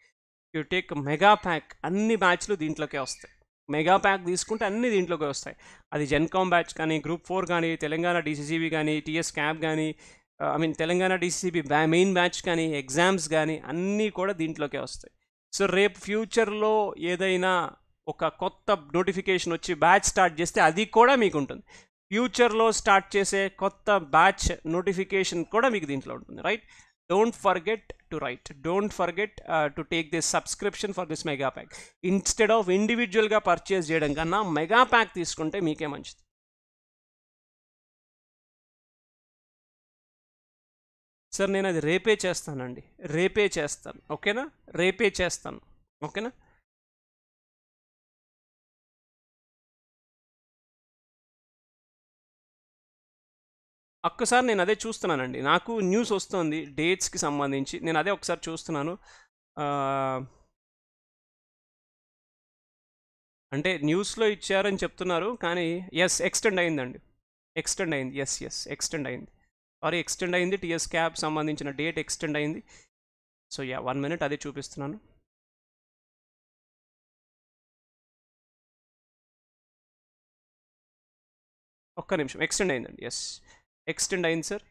you take mega pack అన్ని బ్యాచ్లు దీంట్లోకే వస్తాయి. మెగా ప్యాక్ తీసుకుంటే అన్ని దీంట్లోకి వస్తాయి. అది జెన్కామ్ బ్యాచ్ కానీ గ్రూప్ ఫోర్ కానీ తెలంగాణ డీసీసీబీ కానీ టీఎస్ క్యాబ్ కానీ ఐ మీన్ తెలంగాణ డీసీసీబీ బ్యా మెయిన్ బ్యాచ్ కానీ ఎగ్జామ్స్ కానీ అన్నీ కూడా దీంట్లోకే వస్తాయి. సో రేపు ఫ్యూచర్లో ఏదైనా ఒక కొత్త నోటిఫికేషన్ వచ్చి బ్యాచ్ స్టార్ట్ చేస్తే అది కూడా మీకు ఉంటుంది ఫ్యూచర్లో స్టార్ట్ చేసే కొత్త బ్యాచ్ నోటిఫికేషన్ కూడా మీకు దీంట్లో ఉంటుంది right don't forget to right don't forget to take this subscription for this mega pack instead of ఇండివిజువల్గా పర్చేస్ చేయడం కన్నా మెగా ప్యాక్ తీసుకుంటే మీకే మంచిది. సార్ నేను అది రేపే చేస్తానండి. రేపే చేస్తాను. ఓకేనా? రేపే చేస్తాను. ఓకేనా? ఒక్కసారి నేను అదే చూస్తున్నానండి. నాకు న్యూస్ వస్తుంది డేట్స్కి సంబంధించి. నేను అదే ఒకసారి చూస్తున్నాను. అంటే న్యూస్లో ఇచ్చారని చెప్తున్నారు కానీ ఎస్ ఎక్స్టెండ్ అయిందండి. ఎక్స్టెండ్ అయింది. ఎస్ ఎస్ ఎక్స్టెండ్ అయింది. సారీ ఎక్స్టెండ్ అయింది. టీఎస్ క్యాబ్ సంబంధించిన డేట్ ఎక్స్టెండ్ అయింది. సో యా వన్ మినిట్ అదే చూపిస్తున్నాను. ఒక్క నిమిషం. ఎక్స్టెండ్ అయిందండి. ఎస్. ఎక్స్టెండ్ అయింది sir.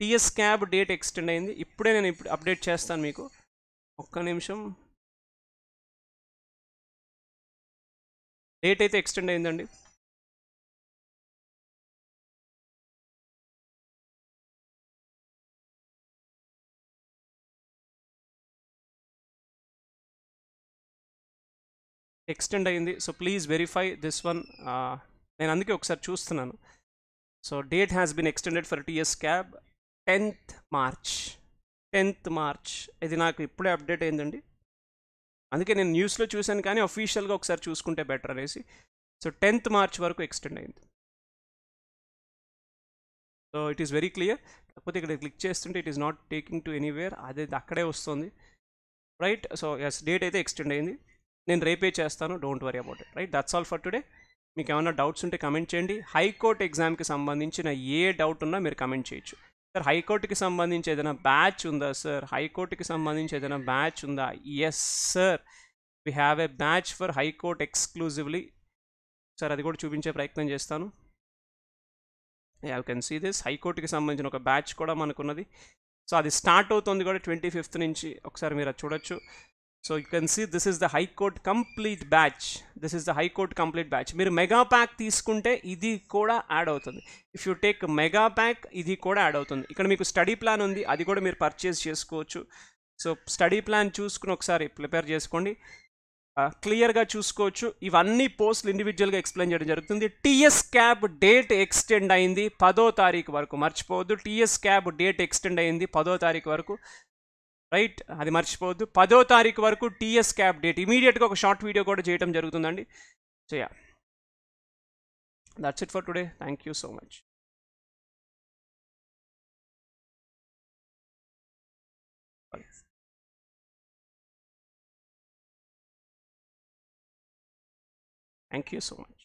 TS CAB date extend అయింది. ఇప్పుడే నేను ఇప్పుడు అప్డేట్ చేస్తాను మీకు. ఒక్క నిమిషం. డేట్ అయితే ఎక్స్టెండ్ అయిందండి. ఎక్స్టెండ్ అయింది. So please verify this one నేను అందుకే ఒకసారి చూస్తున్నాను. So date has been extended for TS CAB tenth March tenth March ఇది నాకు ఇప్పుడే అప్డేట్ అయిందండి. అందుకే నేను న్యూస్లో చూశాను కానీ అఫీషియల్గా ఒకసారి చూసుకుంటే బెటర్ అనేసి. సో టెన్త్ మార్చ్ వరకు ఎక్స్టెండ్ అయింది. So it is very clear కాకపోతే ఇక్కడ క్లిక్ చేస్తుంటే it is not taking to anywhere అదే అక్కడే వస్తుంది. రైట్ సో ఎస్ డేట్ అయితే ఎక్స్టెండ్ అయింది. నేను రేపే చేస్తాను. Don't worry about it right that's all for today మీకు ఏమైనా డౌట్స్ ఉంటే కమెంట్ చేయండి. హైకోర్టు ఎగ్జామ్కి సంబంధించిన ఏ డౌట్ ఉన్నా మీరు కమెంట్ చేయొచ్చు. సార్ హైకోర్టుకి సంబంధించి ఏదైనా బ్యాచ్ ఉందా సార్ హైకోర్టుకి సంబంధించి ఏదైనా బ్యాచ్ ఉందా? Yes sir we have a batch for high court exclusively sir అది కూడా చూపించే ప్రయత్నం చేస్తాను. యూ కెన్ సీ దిస్ హైకోర్టుకి సంబంధించిన ఒక బ్యాచ్ కూడా మనకున్నది. సో అది స్టార్ట్ అవుతుంది కూడా ట్వంటీ ఫిఫ్త్ నుంచి. ఒకసారి మీరు అది చూడొచ్చు. So you can see this is the high court complete batch this is the high court complete batch మీరు మెగా ప్యాక్ తీసుకుంటే ఇది కూడా యాడ్ అవుతుంది. If you take mega pack ఇది కూడా యాడ్ అవుతుంది. ఇక్కడ మీకు స్టడీ ప్లాన్ ఉంది. అది కూడా మీరు పర్చేస్ చేసుకోవచ్చు. సో స్టడీ ప్లాన్ చూసుకుని ఒకసారి ప్రిపేర్ చేసుకోండి. క్లియర్గా చూసుకోవచ్చు. ఇవన్నీ పోస్టులు ఇండివిజువల్గా ఎక్స్ప్లెయిన్ చేయడం జరుగుతుంది. టీఎస్ క్యాబ్ డేట్ ఎక్స్టెండ్ అయింది పదో తారీఖు వరకు. మర్చిపోవద్దు. టీఎస్ క్యాబ్ డేట్ ఎక్స్టెండ్ అయింది పదో తారీఖు వరకు. రైట్? అది మర్చిపోవద్దు. పదో తారీఖు వరకు టీఎస్ క్యాబ్ డేట్. ఇమీడియట్గా ఒక షార్ట్ వీడియో కూడా చేయడం జరుగుతుందండి. So yeah. That's it for today thank you so much thank you so much